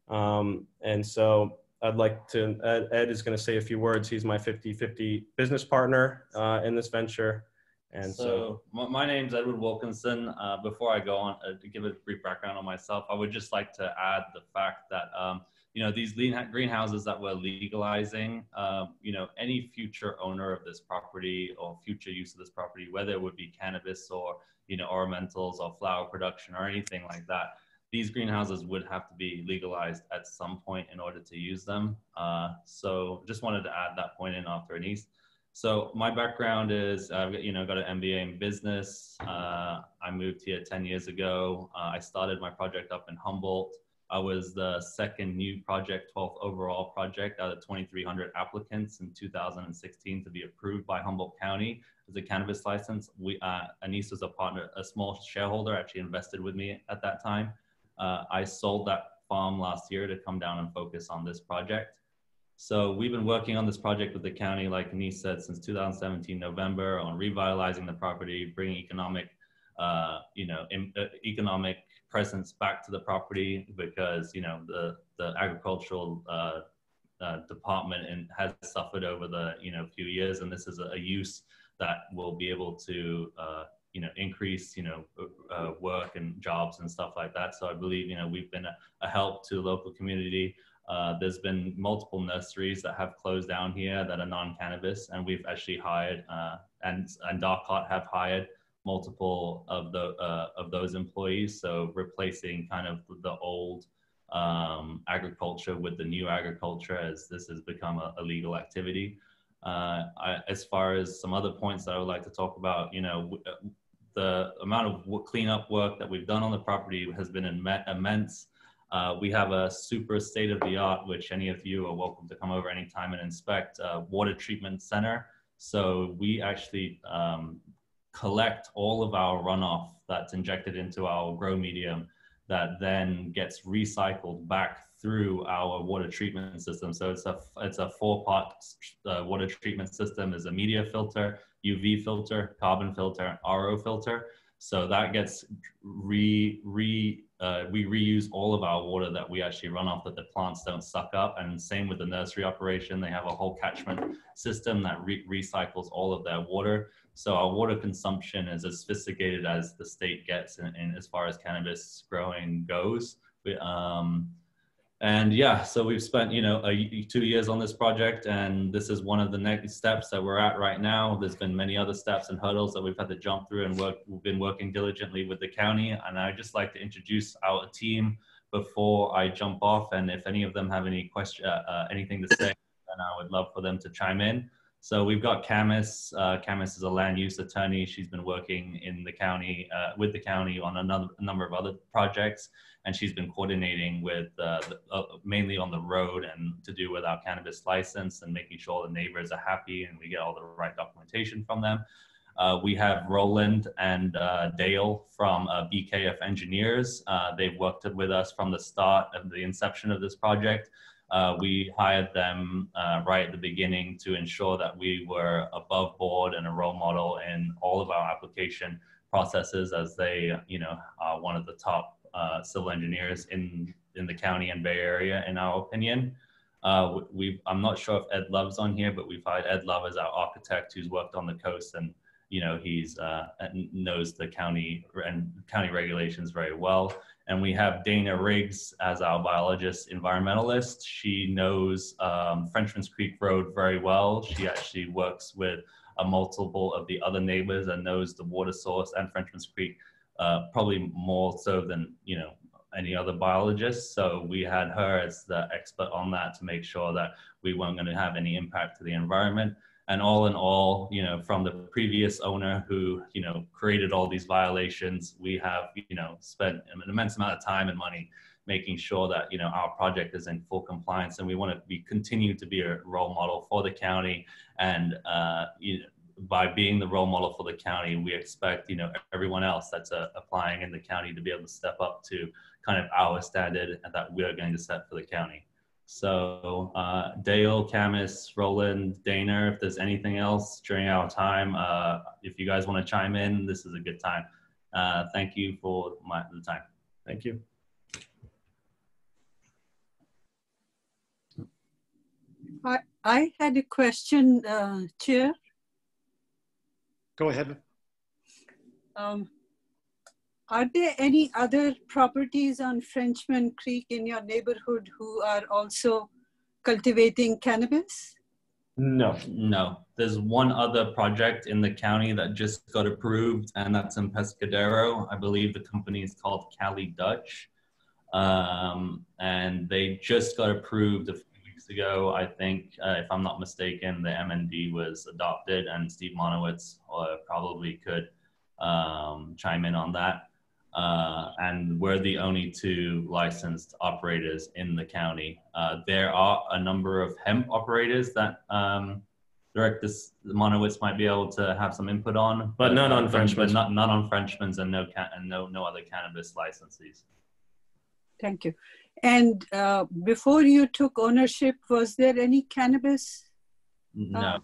Um, and so I'd like to, Ed, Ed is going to say a few words. He's my 50-50 business partner uh, in this venture. And so, so my, my name's Edward Wilkinson. Uh, before I go on uh, to give a brief background on myself, I would just like to add the fact that um, you know these greenhouses that we're legalizing. Uh, you know any future owner of this property or future use of this property, whether it would be cannabis or you know ornamentals or flower production or anything like that, these greenhouses would have to be legalized at some point in order to use them. Uh, so just wanted to add that point in after Anis. So my background is, I've you know, got an MBA in business. Uh, I moved here 10 years ago. Uh, I started my project up in Humboldt. I was the second new project, 12th overall project out of 2,300 applicants in 2016 to be approved by Humboldt County as a cannabis license. We, uh, Anis was a partner, a small shareholder, actually invested with me at that time. Uh, I sold that farm last year to come down and focus on this project. So we've been working on this project with the county, like Anis said, since 2017 November on revitalizing the property, bringing economic, uh, you know, in, uh, economic presence back to the property because you know the the agricultural uh, uh, department and has suffered over the you know few years, and this is a, a use that will be able to uh, you know increase you know uh, work and jobs and stuff like that. So I believe you know we've been a, a help to the local community. Uh, there's been multiple nurseries that have closed down here that are non-cannabis, and we've actually hired uh, and and Darkot have hired multiple of the uh, of those employees. So replacing kind of the old um, agriculture with the new agriculture as this has become a, a legal activity. Uh, I, as far as some other points that I would like to talk about, you know, the amount of cleanup work that we've done on the property has been immense. Uh, we have a super state of the art, which any of you are welcome to come over anytime and inspect, uh, water treatment center. So we actually um, collect all of our runoff that's injected into our grow medium that then gets recycled back through our water treatment system. So it's a it's a four part uh, water treatment system. There's a media filter, UV filter, carbon filter, RO filter. So that gets re re uh, we reuse all of our water that we actually run off that the plants don't suck up. And same with the nursery operation, they have a whole catchment system that re recycles all of their water. So our water consumption is as sophisticated as the state gets in as far as cannabis growing goes. We, um, and yeah so we've spent you know a, two years on this project and this is one of the next steps that we're at right now. There's been many other steps and hurdles that we've had to jump through and work we've been working diligently with the county. And i'd just like to introduce our team before i jump off. And if any of them have any question uh, uh, anything to say then i would love for them to chime in so we've got Camas. Uh, Camas is a land use attorney. She's been working in the county uh, with the county on another, a number of other projects, and she's been coordinating with uh, the, uh, mainly on the road and to do with our cannabis license and making sure the neighbors are happy and we get all the right documentation from them. Uh, we have Roland and uh, Dale from BKF Engineers. They've worked with us from the start of the inception of this project. Uh, we hired them uh, right at the beginning to ensure that we were above board and a role model in all of our application processes as they, you know, are one of the top uh, civil engineers in in the county and Bay Area, in our opinion. Uh, we I'm not sure if Ed Love's on here, but we've hired Ed Love as our architect, who's worked on the coast and you know he's uh, knows the county and county regulations very well. And we have Dana Riggs as our biologist environmentalist. She knows um, Frenchman's Creek Road very well. She actually works with a multiple of the other neighbors and knows the water source and Frenchman's Creek uh, probably more so than you know any other biologist. So we had her as the expert on that to make sure that we weren't going to have any impact to the environment. And all in all, you know, from the previous owner who, you know, created all these violations, we have, you know, spent an immense amount of time and money making sure that, you know, our project is in full compliance and we want to be continue to be a role model for the county. And, uh, you know, by being the role model for the county, we expect, you know, everyone else that's uh, applying in the county to be able to step up to kind of our standard that we're going to set for the county. So uh, Dale, Camas, Roland, Dana, if there's anything else during our time, uh, if you guys want to chime in, this is a good time. Uh, thank you for my, the time. Thank you. I, I had a question, uh, Chair. Go ahead. Um, are there any other properties on Frenchman Creek in your neighborhood who are also cultivating cannabis? No, no. There's one other project in the county that just got approved, and that's in Pescadero. I believe the company is called Cali Dutch. Um, and they just got approved a few weeks ago. I think, uh, if I'm not mistaken, the MND was adopted, and Steve Monowitz uh, probably could um, chime in on that. Uh, and we're the only two licensed operators in the county. Uh, there are a number of hemp operators that um, Director Monowitz might be able to have some input on, But none on Frenchmen, Not, not on Frenchmen's, and no ca- and no no other cannabis licensees. Thank you. And uh, before you took ownership, was there any cannabis No, uh,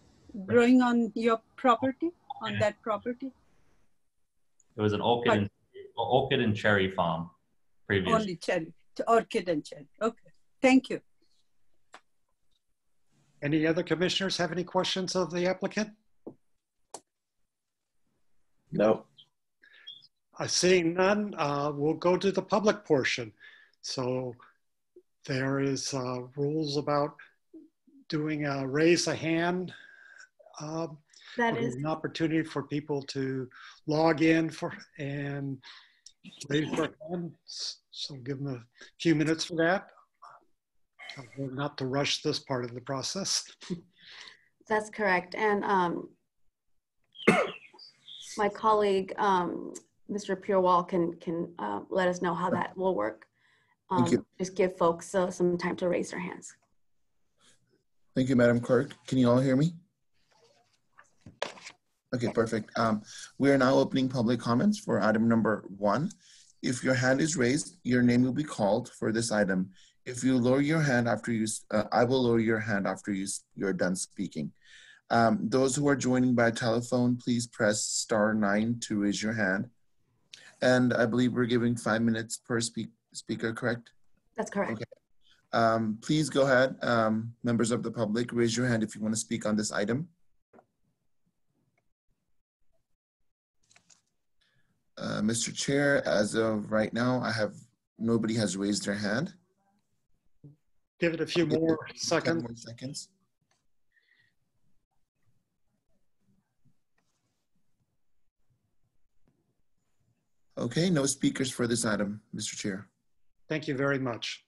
growing on your property, on that property? it was an orchid and, orchid and cherry farm previous. Only cherry, orchid and cherry. Okay, thank you. Any other commissioners have any questions of the applicant? No. Uh, Seeing none, uh, we'll go to the public portion. So there is uh, rules about doing a raise a hand. um, That There's is, an opportunity for people to log in for and raise their hands. So give them a few minutes for that. Not to rush this part of the process. that's correct. And um, my colleague, um, Mr. Purewall can, can uh, let us know how that will work. Um. Just give folks uh, some time to raise their hands. Thank you, Madam Clerk. Can you all hear me? Okay, perfect. Um, we are now opening public comments for item number one. If your hand is raised, your name will be called for this item. If you lower your hand after you, uh, I will lower your hand after you, you're done speaking. Um, those who are joining by telephone, please press star nine to raise your hand. And I believe we're giving five minutes per speak, speaker, correct? That's correct. Okay. Um, please go ahead, um, members of the public, raise your hand if you want to speak on this item. Uh, Mr. Chair, as of right now, I have, nobody has raised their hand. Give it a few more 10 seconds. more seconds. Okay, no speakers for this item, Mr. Chair. Thank you very much.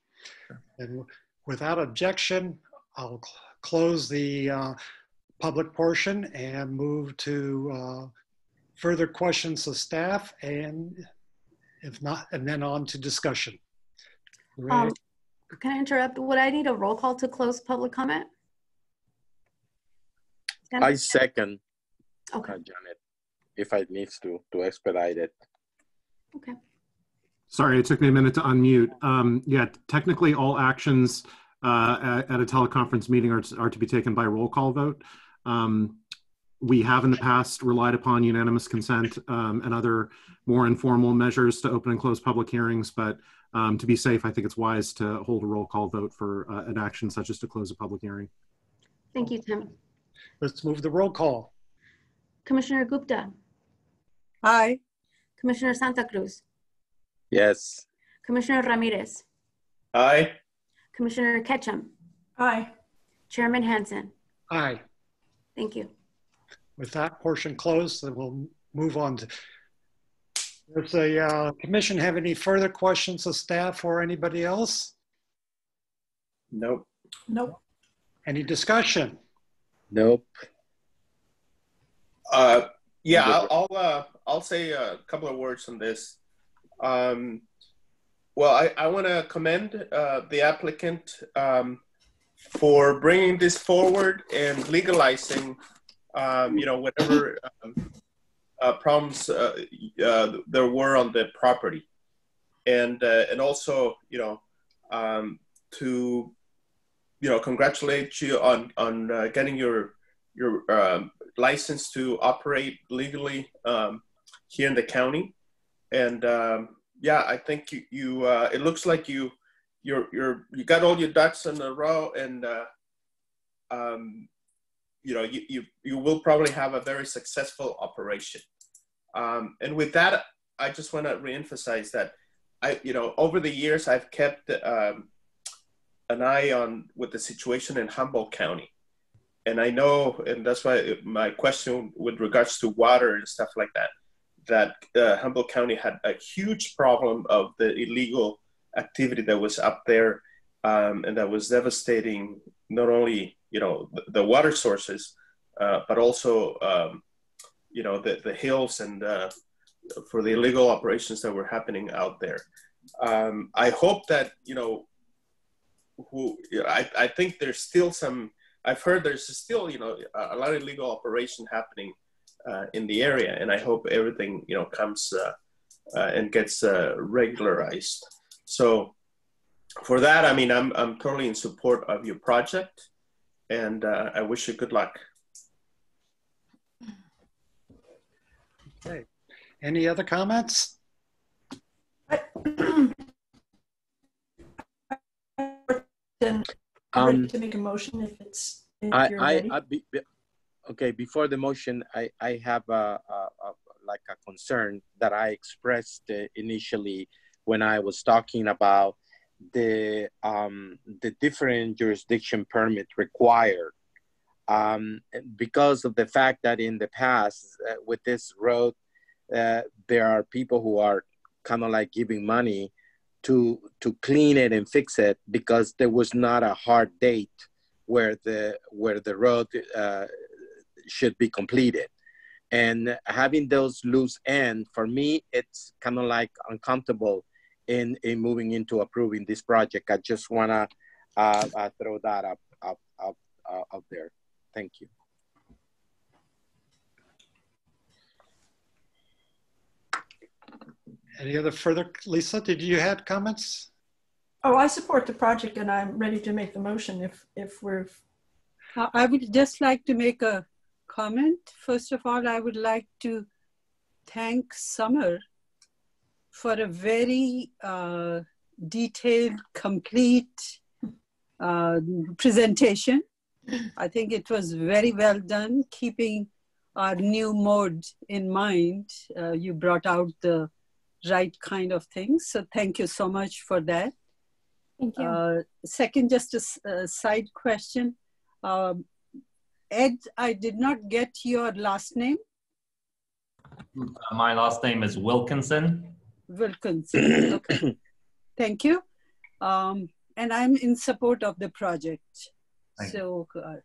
And without objection, I'll cl- close the uh, public portion and move to uh, further questions of staff and if not, and then on to discussion. Um, Can I interrupt? Would I need a roll call to close public comment? I second, Okay, uh, Janet, if I needs to, to expedite it. okay. Sorry, it took me a minute to unmute. Um, yeah, technically, all actions uh, at, at a teleconference meeting are, are to be taken by roll call vote. Um, we have in the past relied upon unanimous consent um, and other more informal measures to open and close public hearings, but um, to be safe, I think it's wise to hold a roll call vote for uh, an action such as to close a public hearing. Thank you, Tim. Let's move the roll call. Commissioner Gupta, Aye. Commissioner Santa Cruz, Yes. Commissioner Ramirez, Aye. Commissioner Ketcham, Aye. Chairman Hansen. Aye. Thank you. With that portion closed, then we'll move on to. Does the uh, commission have any further questions of staff or anybody else? Nope. Nope. Any discussion? Nope. Uh, yeah, I'll I'll, uh, I'll say a couple of words on this. Um, well, I, I want to commend uh, the applicant um, for bringing this forward and legalizing, um, you know, whatever um, uh, problems uh, uh, there were on the property, and uh, and also, you know, um, to, you know, congratulate you on on uh, getting your your um, license to operate legally um, here in the county, and yeah, I think you, you uh, it looks like you you're you're you got all your ducks in a row, and um, you know you, you you will probably have a very successful operation. Um, and with that, I just want to reemphasize that I you know over the years I've kept um, an eye on with the situation in Humboldt County and I know, and that's why my question with regards to water and stuff like that, that uh, Humboldt County had a huge problem of the illegal activity that was up there, um, and that was devastating not only you know the, the water sources, uh, but also um, you know the the hills and uh, for the illegal operations that were happening out there. Um, I hope that you know who I, I think there's still some I've heard there's still, you know, a, lot of illegal operation happening uh, in the area, and I hope everything, you know, comes uh, uh, and gets uh, regularized. So for that, I mean, I'm I'm totally in support of your project, and uh, I wish you good luck. Okay. Any other comments? um, to make a motion if it's if I, you're I, ready. I be, be- okay. Before the motion, I, I have a, a, a like a concern that I expressed uh, initially when I was talking about the um, the different jurisdiction permit required um, because of the fact that in the past uh, with this road uh, there are people who are kind of like giving money to to clean it and fix it because there was not a hard date where the where the road uh, should be completed. And having those loose ends for me it's kind of like uncomfortable in in moving into approving this project i just want to uh, uh, throw that up up up uh, up there thank you Any other further, Lisa, did you have comments? Oh, I support the project and I'm ready to make the motion if, if we're, Uh, I would just like to make a comment. First of all, I would like to thank Summer for a very uh, detailed, complete uh, presentation. I think it was very well done, keeping our new mode in mind. Uh, you brought out the right kind of things. So thank you so much for that. Thank you. Uh, second, just a side question. Um, Ed, I did not get your last name, My last name is Wilkinson. Wilkinson. Okay. Thank you. Um, and I'm in support of the project. Thank So uh,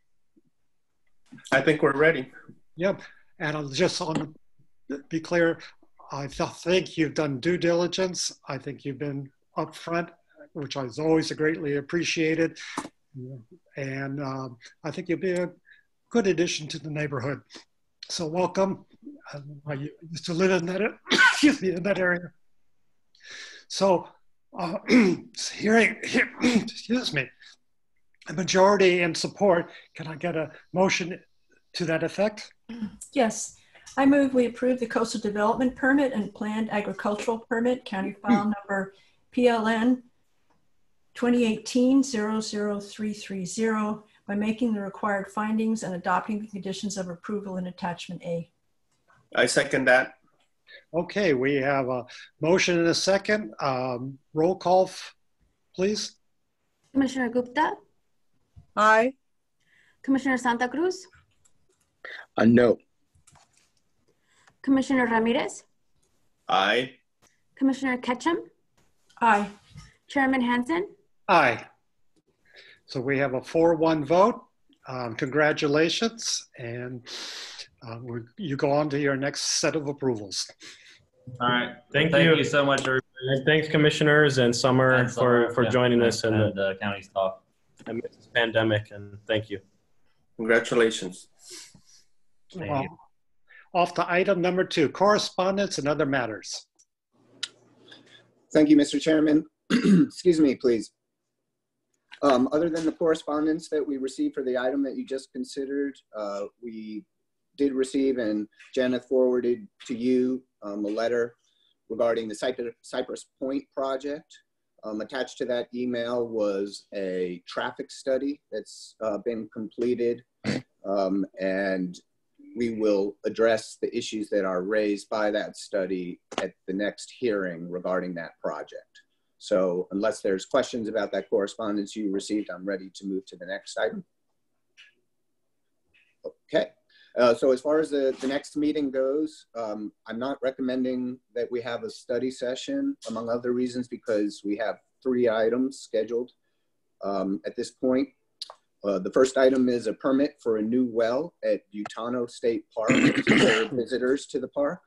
I think we're ready. Yep. And I'll just on be clear, I th- think you've done due diligence. I think you've been upfront, which is always greatly appreciated. And um, I think you'll be a good addition to the neighborhood. So welcome. I used to live in that, excuse me, in that area. So uh, hearing, excuse me, a majority in support. Can I get a motion to that effect? yes. I move we approve the coastal development permit and planned agricultural permit, county file number PLN 2018-00330 by making the required findings and adopting the conditions of approval in attachment A. I second that. Okay, we have a motion and a second. Um, roll call, f- please. Commissioner Gupta, Aye. Commissioner Santa Cruz, uh, no Commissioner Ramirez, Aye. Commissioner Ketcham, Aye. Chairman Hansen. Aye. So we have a 4-1 vote. Um, congratulations. And uh, we're, you go on to your next set of approvals. All right. Thank, Thank you. you so much, everybody. And thanks, commissioners and Summer, And Summer, for, for yeah, joining us in and the, the county staff. amidst this pandemic. And thank you. Congratulations. Well, off to item number two, correspondence and other matters. Thank you, Mr. Chairman. Excuse me, please. Um, Other than the correspondence that we received for the item that you just considered, uh, we did receive and Janet forwarded to you um, a letter regarding the Cypress Cypress Point project. Um, Attached to that email was a traffic study that's uh, been completed. Um, And we will address the issues that are raised by that study at the next hearing regarding that project. So unless there's questions about that correspondence you received, I'm ready to move to the next item. Okay, uh, so as far as the, the next meeting goes, um, I'm not recommending that we have a study session, among other reasons, because we have three items scheduled um, at this point. Uh, the first item is a permit for a new well at Butano State Park to serve visitors to the park.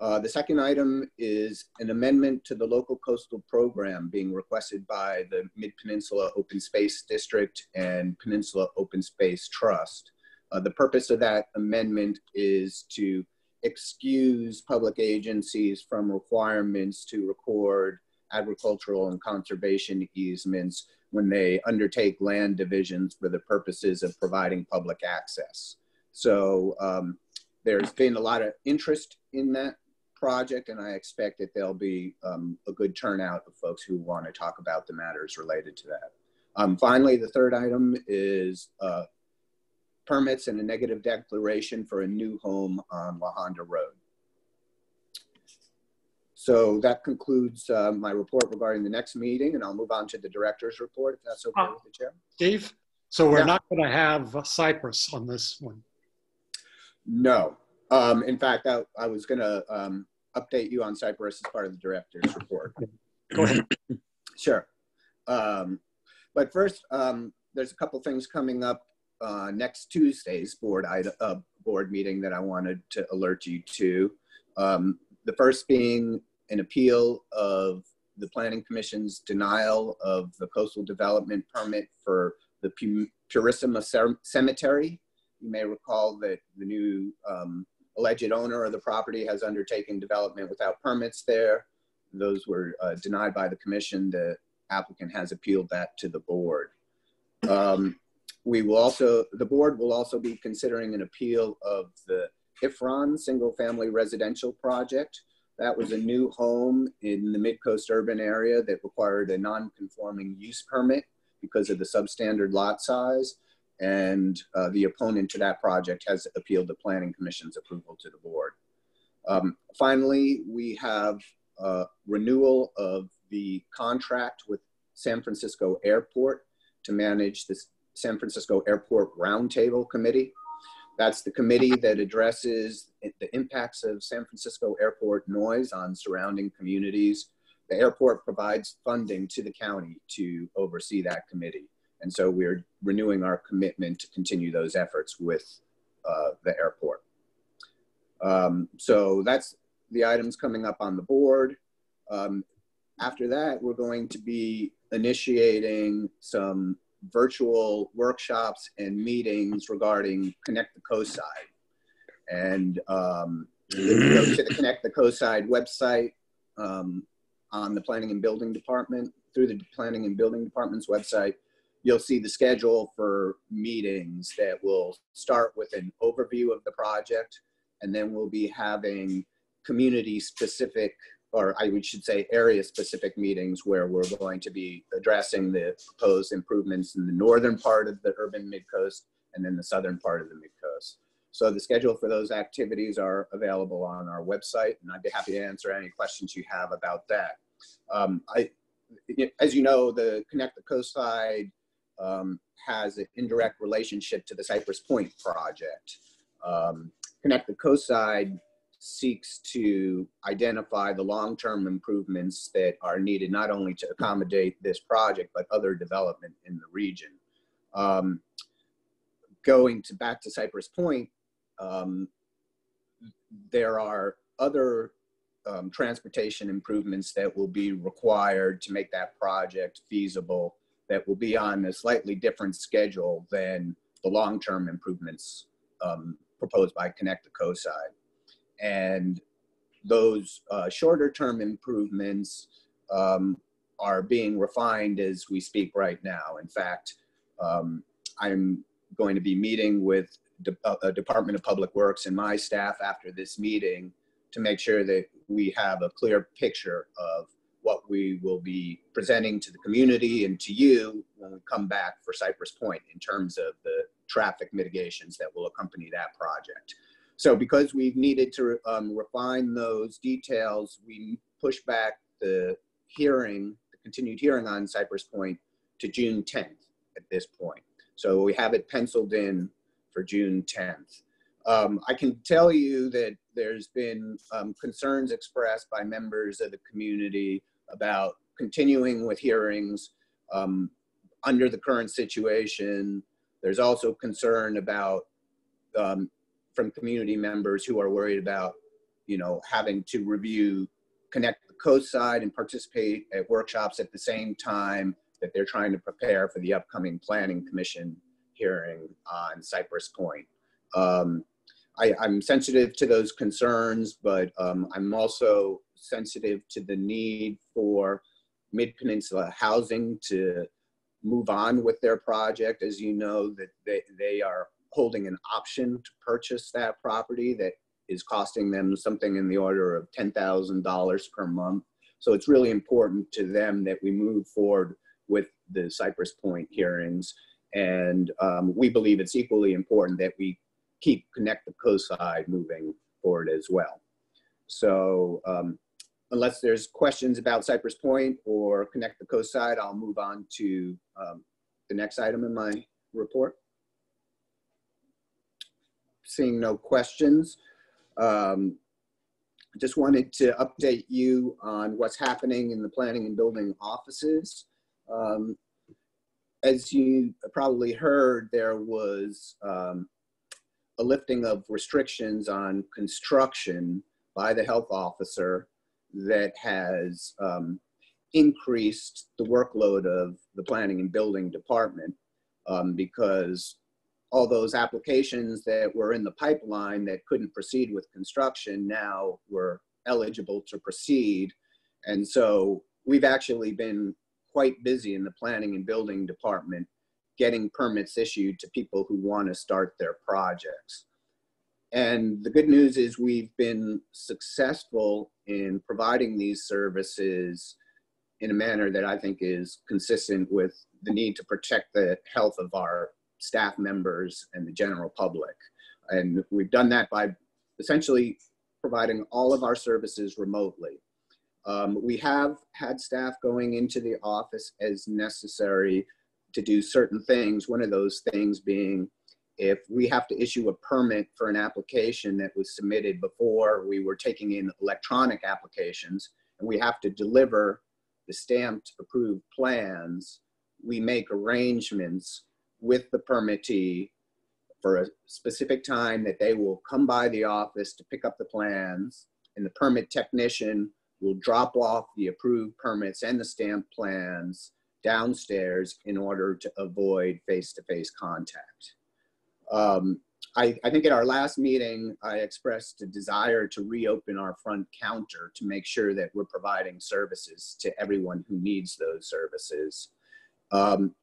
Uh, the second item is an amendment to the local coastal program being requested by the Mid-Peninsula Open Space District and Peninsula Open Space Trust. Uh, the purpose of that amendment is to excuse public agencies from requirements to record agricultural and conservation easements when they undertake land divisions for the purposes of providing public access. So um, there's been a lot of interest in that project, and I expect that there'll be um, a good turnout of folks who want to talk about the matters related to that. Um, finally, the third item is uh, permits and a negative declaration for a new home on La Honda Road. So that concludes uh, my report regarding the next meeting, and I'll move on to the director's report, if that's okay with the chair. Steve, so we're Yeah. not going to have Cypress on this one. No. Um, in fact, I, I was going to um, update you on Cypress as part of the director's report. Go ahead. Sure. Um, but first, um, there's a couple things coming up uh, next Tuesday's board uh, board meeting that I wanted to alert you to. Um, the first being an appeal of the Planning Commission's denial of the coastal development permit for the Pu- Purissima Cemetery. You may recall that the new um, alleged owner of the property has undertaken development without permits there. Those were uh, denied by the commission. The applicant has appealed that to the board. Um, we will also, the board will also be considering an appeal of the Ifron Single Family Residential Project. That was a new home in the Midcoast urban area that required a non-conforming use permit because of the substandard lot size. And uh, the opponent to that project has appealed the Planning Commission's approval to the board. Um, finally, we have uh, renewal of the contract with San Francisco Airport to manage this San Francisco Airport Roundtable Committee. That's the committee that addresses the impacts of San Francisco Airport noise on surrounding communities. The airport provides funding to the county to oversee that committee. And so we're renewing our commitment to continue those efforts with uh, the airport. Um, so that's the items coming up on the board. Um, after that, we're going to be initiating some virtual workshops and meetings regarding Connect the Coast Side. And um, go to the Connect the Coast Side website um, on the Planning and Building Department, through the Planning and Building Department's website, you'll see the schedule for meetings that will start with an overview of the project, and then we'll be having community specific or I should say area specific meetings where we're going to be addressing the proposed improvements in the northern part of the urban midcoast and then the southern part of the midcoast. So the schedule for those activities are available on our website and I'd be happy to answer any questions you have about that. Um, I, as you know, the Connect the Coast Side um, has an indirect relationship to the Cypress Point project. Um, Connect the Coast Side seeks to identify the long-term improvements that are needed not only to accommodate this project but other development in the region. Um, going to back to Cypress Point, um, there are other um, transportation improvements that will be required to make that project feasible that will be on a slightly different schedule than the long-term improvements um, proposed by Connect the Coast-Side. And those uh, shorter-term improvements um, are being refined as we speak right now. In fact, um, I'm going to be meeting with De- uh, Department of Public Works and my staff after this meeting to make sure that we have a clear picture of what we will be presenting to the community and to you when we come back for Cypress Point in terms of the traffic mitigations that will accompany that project. So because we've needed to um, refine those details, we push back the hearing, the continued hearing on Cypress Point to June 10th at this point. So we have it penciled in for June 10th. Um, I can tell you that there's been um, concerns expressed by members of the community about continuing with hearings um, under the current situation. There's also concern about um, from community members who are worried about, you know, having to review, connect the Coast-Side and participate at workshops at the same time that they're trying to prepare for the upcoming Planning Commission hearing on Cypress Point. Um, I, am sensitive to those concerns, but um, I'm also sensitive to the need for Mid-Peninsula Housing to move on with their project. As you know, that they, they are holding an option to purchase that property that is costing them something in the order of $10,000 per month. So it's really important to them that we move forward with the Cypress Point hearings. And um, we believe it's equally important that we keep Connect the Coast-Side moving forward as well. So um, unless there's questions about Cypress Point or Connect the Coast-Side, I'll move on to um, the next item in my report. Seeing no questions, um, just wanted to update you on what's happening in the planning and building offices. Um, as you probably heard, there was um, a lifting of restrictions on construction by the health officer that has um, increased the workload of the planning and building department um, because all those applications that were in the pipeline that couldn't proceed with construction now were eligible to proceed. And so we've actually been quite busy in the planning and building department getting permits issued to people who want to start their projects. And the good news is we've been successful in providing these services in a manner that I think is consistent with the need to protect the health of our staff members and the general public. And we've done that by essentially providing all of our services remotely. Um, we have had staff going into the office as necessary to do certain things. One of those things being if we have to issue a permit for an application that was submitted before we were taking in electronic applications and we have to deliver the stamped approved plans, we make arrangements with the permittee for a specific time that they will come by the office to pick up the plans and the permit technician will drop off the approved permits and the stamped plans downstairs in order to avoid face-to-face contact. Um, I, I, think at our last meeting, I expressed a desire to reopen our front counter to make sure that we're providing services to everyone who needs those services. Um,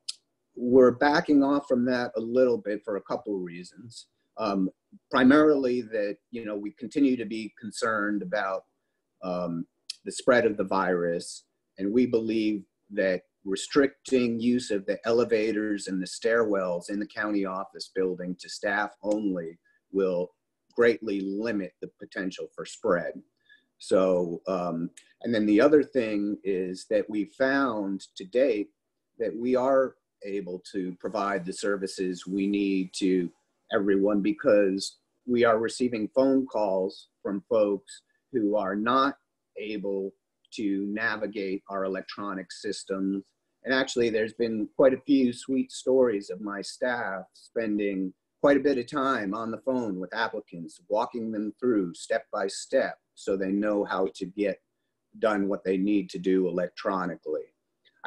we're backing off from that a little bit for a couple of reasons. Um, primarily that, you know, we continue to be concerned about um, the spread of the virus. And we believe that restricting use of the elevators and the stairwells in the county office building to staff only will greatly limit the potential for spread. So, um, and then the other thing is that we found to date that we are able to provide the services we need to everyone because we are receiving phone calls from folks who are not able to navigate our electronic systems and actually, there's been quite a few sweet stories of my staff spending quite a bit of time on the phone with applicants, walking them through step by step so they know how to get done what they need to do electronically.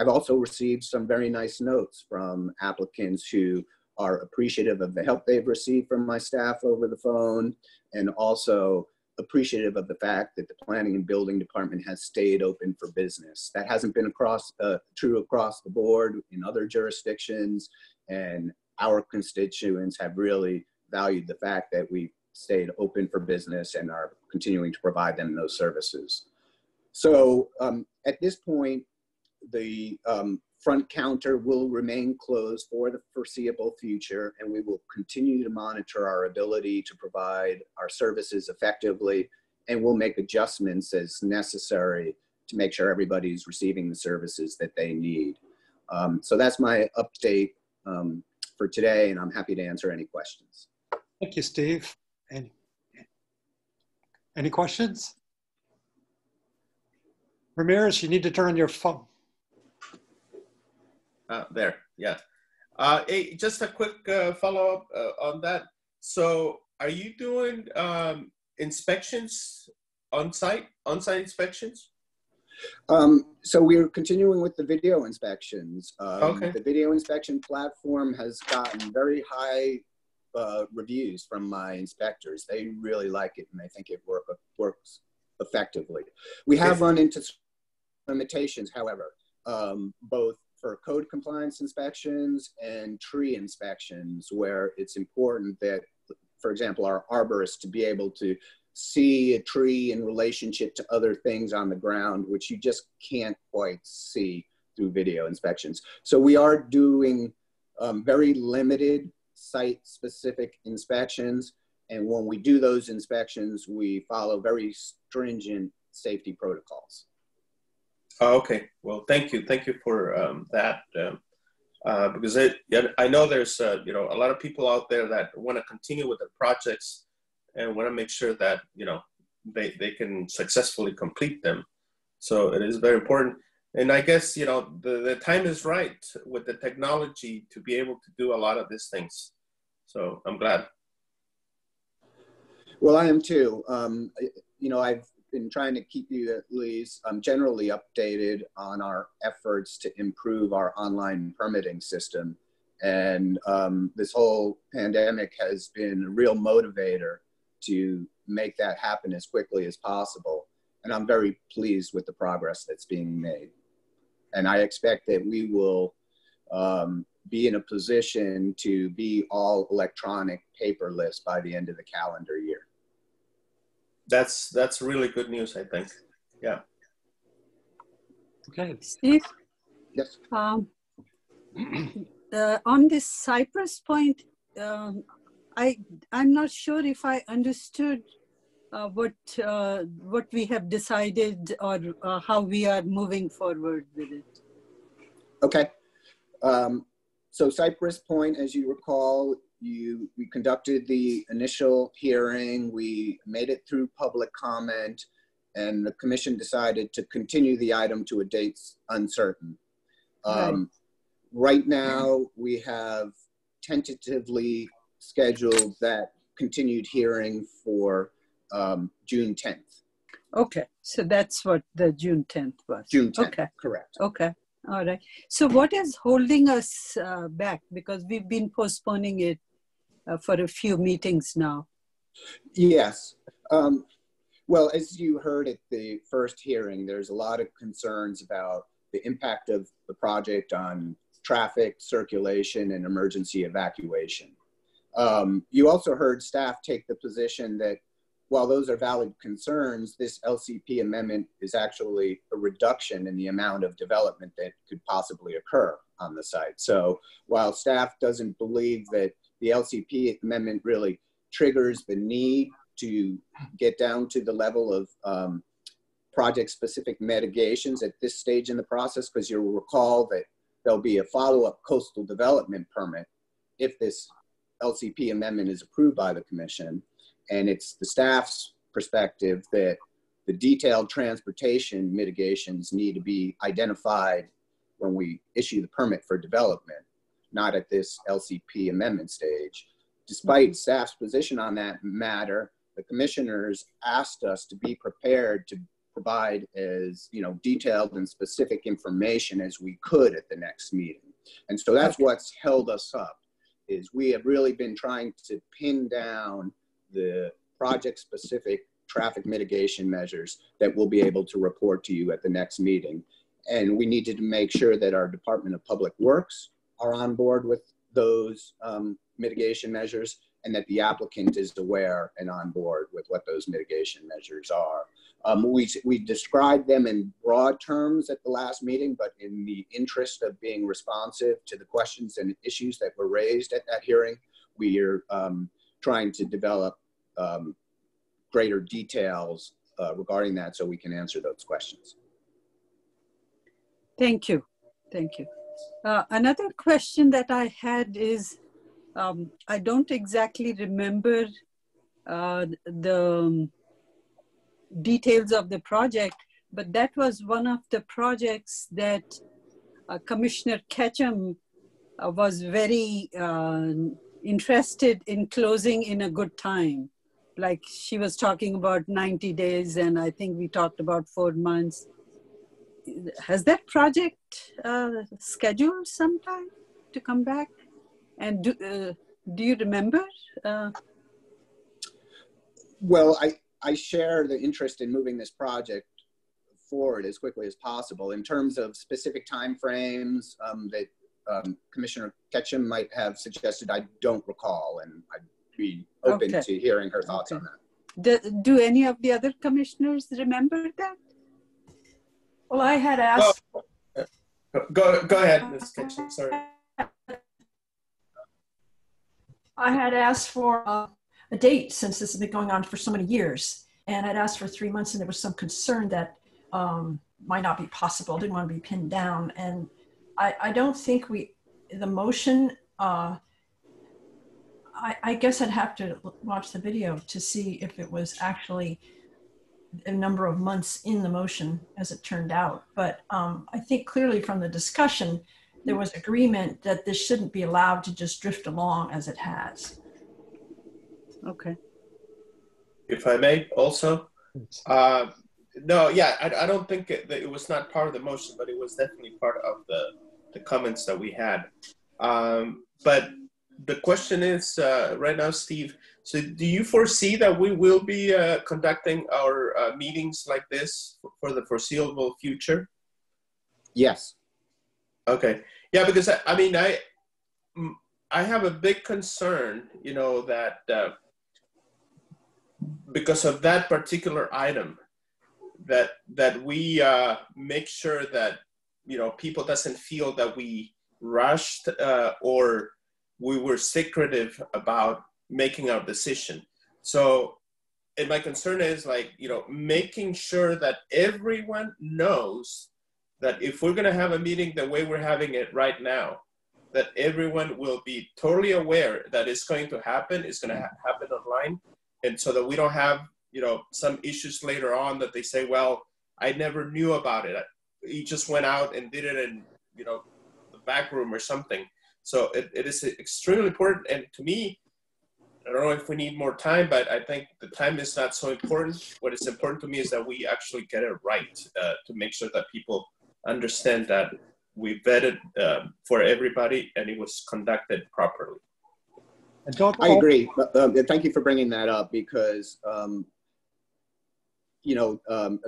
I've also received some very nice notes from applicants who are appreciative of the help they've received from my staff over the phone and also appreciative of the fact that the planning and building department has stayed open for business. That hasn't been across uh, true across the board in other jurisdictions, and our constituents have really valued the fact that we stayed open for business and are continuing to provide them those services. So um, at this point, the um, front counter will remain closed for the foreseeable future, and we will continue to monitor our ability to provide our services effectively, and we'll make adjustments as necessary to make sure everybody's receiving the services that they need. Um, so that's my update um, for today, and I'm happy to answer any questions. Thank you, Steve. Any, any questions? Ramirez, you need to turn on your phone. Uh, there, yeah. Uh, hey, just a quick uh, follow up uh, on that. So, are you doing um, inspections on site, on site inspections? Um, so we're continuing with the video inspections. Um, Okay. The video inspection platform has gotten very high uh, reviews from my inspectors. They really like it and they think it work, works effectively. We have run into limitations, however, um, both for code compliance inspections and tree inspections, where it's important that, for example, our arborists to be able to see a tree in relationship to other things on the ground, which you just can't quite see through video inspections. So we are doing um, very limited site specific inspections. And when we do those inspections, we follow very stringent safety protocols. Oh, okay. Well, thank you. Thank you for um, that. Um, uh, because it, I know there's uh, you know a lot of people out there that want to continue with their projects and want to make sure that you know they they can successfully complete them. So it is very important. And I guess you know the, the time is right with the technology to be able to do a lot of these things. So I'm glad. Well, I am too. Um, you know, I've been trying to keep you at least um, generally updated on our efforts to improve our online permitting system. And um, this whole pandemic has been a real motivator to make that happen as quickly as possible. And I'm very pleased with the progress that's being made. And I expect that we will um, be in a position to be all electronic paperless by the end of the calendar year. That's that's really good news, I think. Yeah. Okay. Steve? Yes. Um, uh, on this Cypress point, um, I I'm not sure if I understood uh, what uh, what we have decided or uh, how we are moving forward with it. Okay. Um, so Cypress Point, as you recall, you we conducted the initial hearing. We made it through public comment, and the commission decided to continue the item to a date uncertain. Um, right now, we have tentatively scheduled that continued hearing for um, June 10th. Okay, so that's what the June 10th was. June 10th, Okay, correct. okay, all right. So what is holding us uh, back? Because we've been postponing it uh, for a few meetings now. Yes. Um, well, as you heard at the first hearing, there's a lot of concerns about the impact of the project on traffic, circulation, and emergency evacuation. Um, you also heard staff take the position that while those are valid concerns, this LCP amendment is actually a reduction in the amount of development that could possibly occur on the site. So while staff doesn't believe that the LCP amendment really triggers the need to get down to the level of um, project specific mitigations at this stage in the process, because you'll recall that there'll be a follow-up coastal development permit if this LCP amendment is approved by the commission. And it's the staff's perspective that the detailed transportation mitigations need to be identified when we issue the permit for development, not at this LCP amendment stage, despite mm-hmm. staff's position on that matter, the commissioners asked us to be prepared to provide as you know detailed and specific information as we could at the next meeting. And so that's what's held us up is we have really been trying to pin down the project specific traffic mitigation measures that we'll be able to report to you at the next meeting. And we needed to make sure that our Department of Public Works are on board with those um, mitigation measures and that the applicant is aware and on board with what those mitigation measures are. Um, we, we described them in broad terms at the last meeting, but in the interest of being responsive to the questions and issues that were raised at that hearing, we are um, trying to develop um, greater details uh, regarding that so we can answer those questions. Thank you. Thank you. Uh, another question that I had is um, I don't exactly remember uh, the um, details of the project, but that was one of the projects that uh, Commissioner Ketcham uh, was very uh, interested in closing in a good time. Like she was talking about 90 days, and I think we talked about four months. Has that project uh, scheduled sometime to come back? And do, uh, do you remember? Uh, well, I, I share the interest in moving this project forward as quickly as possible. In terms of specific timeframes um, that um, Commissioner Ketcham might have suggested, I don't recall, and I'd be open okay. to hearing her thoughts okay. on that. Do, do, any of the other commissioners remember that? Well, I had asked. Oh, go, go ahead, Ms. Ketcham. Sorry. I had asked for uh, a date since this has been going on for so many years. And I'd asked for three months, and there was some concern that um, might not be possible. Didn't want to be pinned down. And I, I don't think we, the motion, uh, I, I guess I'd have to watch the video to see if it was actually a number of months in the motion as it turned out. But um, I think clearly from the discussion, there was agreement that this shouldn't be allowed to just drift along as it has. Okay. If I may also, uh, no, yeah, I, I don't think it, it, was not part of the motion, but it was definitely part of the, the comments that we had. Um, but the question is uh, right now, Steve, so do you foresee that we will be uh, conducting our uh, meetings like this for the foreseeable future? Yes. Okay. Yeah, because I, I mean, I, I have a big concern, you know, that uh, because of that particular item that that we uh, make sure that you know people doesn't feel that we rushed uh, or we were secretive about making our decision. So and my concern is like you know making sure that everyone knows that if we're going to have a meeting the way we're having it right now that everyone will be totally aware that it's going to happen it's going to ha- happen online. And so that we don't have you know some issues later on that they say well i never knew about it. He just went out and did it in you know the back room or something. So it, it is extremely important. And to me i don't know if we need more time but i think the time is not so important what is important to me is that we actually get it right uh, to make sure that people understand that we vetted uh, for everybody and it was conducted properly I agree. Um, thank you for bringing that up because, um, you know, um,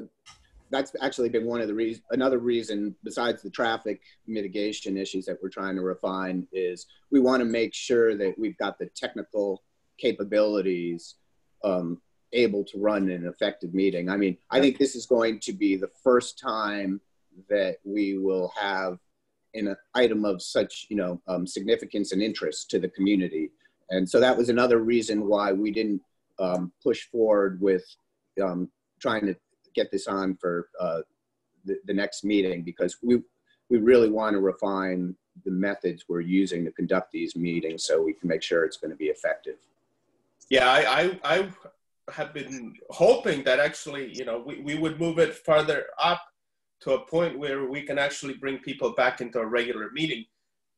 that's actually been one of the reasons, another reason besides the traffic mitigation issues that we're trying to refine is we want to make sure that we've got the technical capabilities um, able to run an effective meeting. I mean, I think this is going to be the first time that we will have an item of such, you know, um, significance and interest to the community and so that was another reason why we didn't um, push forward with um, trying to get this on for uh, the, the next meeting because we, we really want to refine the methods we're using to conduct these meetings so we can make sure it's going to be effective. Yeah, I, I, I have been hoping that actually, you know, we, we would move it farther up to a point where we can actually bring people back into a regular meeting.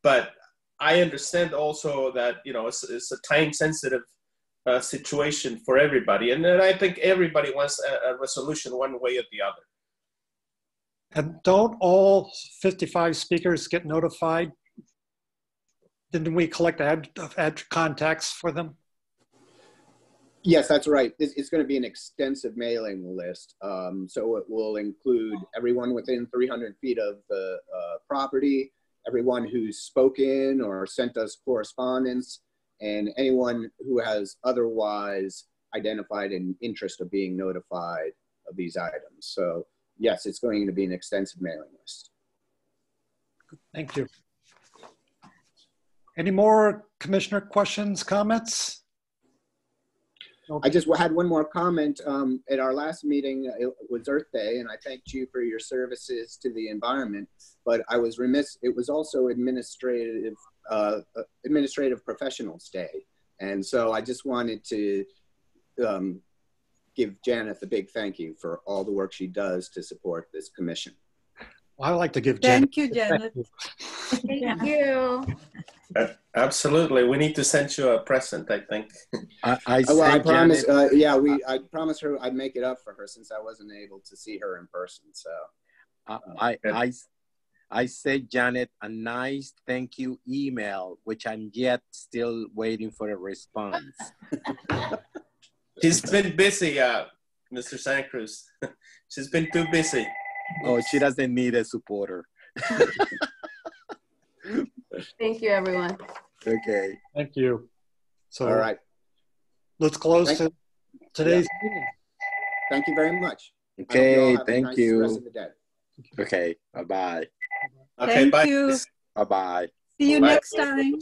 But I understand also that you know it's, it's a time sensitive uh, situation for everybody, and then I think everybody wants a, a resolution one way or the other. And don't all 55 speakers get notified? Didn't we collect ad, ad contacts for them? Yes, that's right. It's, it's going to be an extensive mailing list. Um, so it will include everyone within 300 feet of the uh, property, everyone who's spoken or sent us correspondence, and anyone who has otherwise identified an interest of being notified of these items. So yes, it's going to be an extensive mailing list. Thank you. Any more commissioner questions, comments? I just had one more comment. Um, at our last meeting, it was Earth Day, and I thanked you for your services to the environment. But I was remiss; it was also administrative uh, administrative professionals day, and so I just wanted to um, give Janet a big thank you for all the work she does to support this commission. Well, I like to give Janet. Thank you, Janet. Thank you. Uh, absolutely, we need to send you a present. I think. I, I, Oh, well, I promise. Uh, yeah, we. I promised her I'd make it up for her since I wasn't able to see her in person. So I, I, I, I sent Janet a nice thank you email, which I'm yet still waiting for a response. She's been busy, uh, Mr. Santa Cruz. She's been too busy. Oh, she doesn't need a supporter. Thank you, everyone. Okay. Thank you. So all right. let's close Thank- to today's meeting. Thank you very much. I hope you Okay. Thank nice you. of the day. Okay. Bye bye. Okay, Thank bye. you. Bye bye. See you Bye. next time.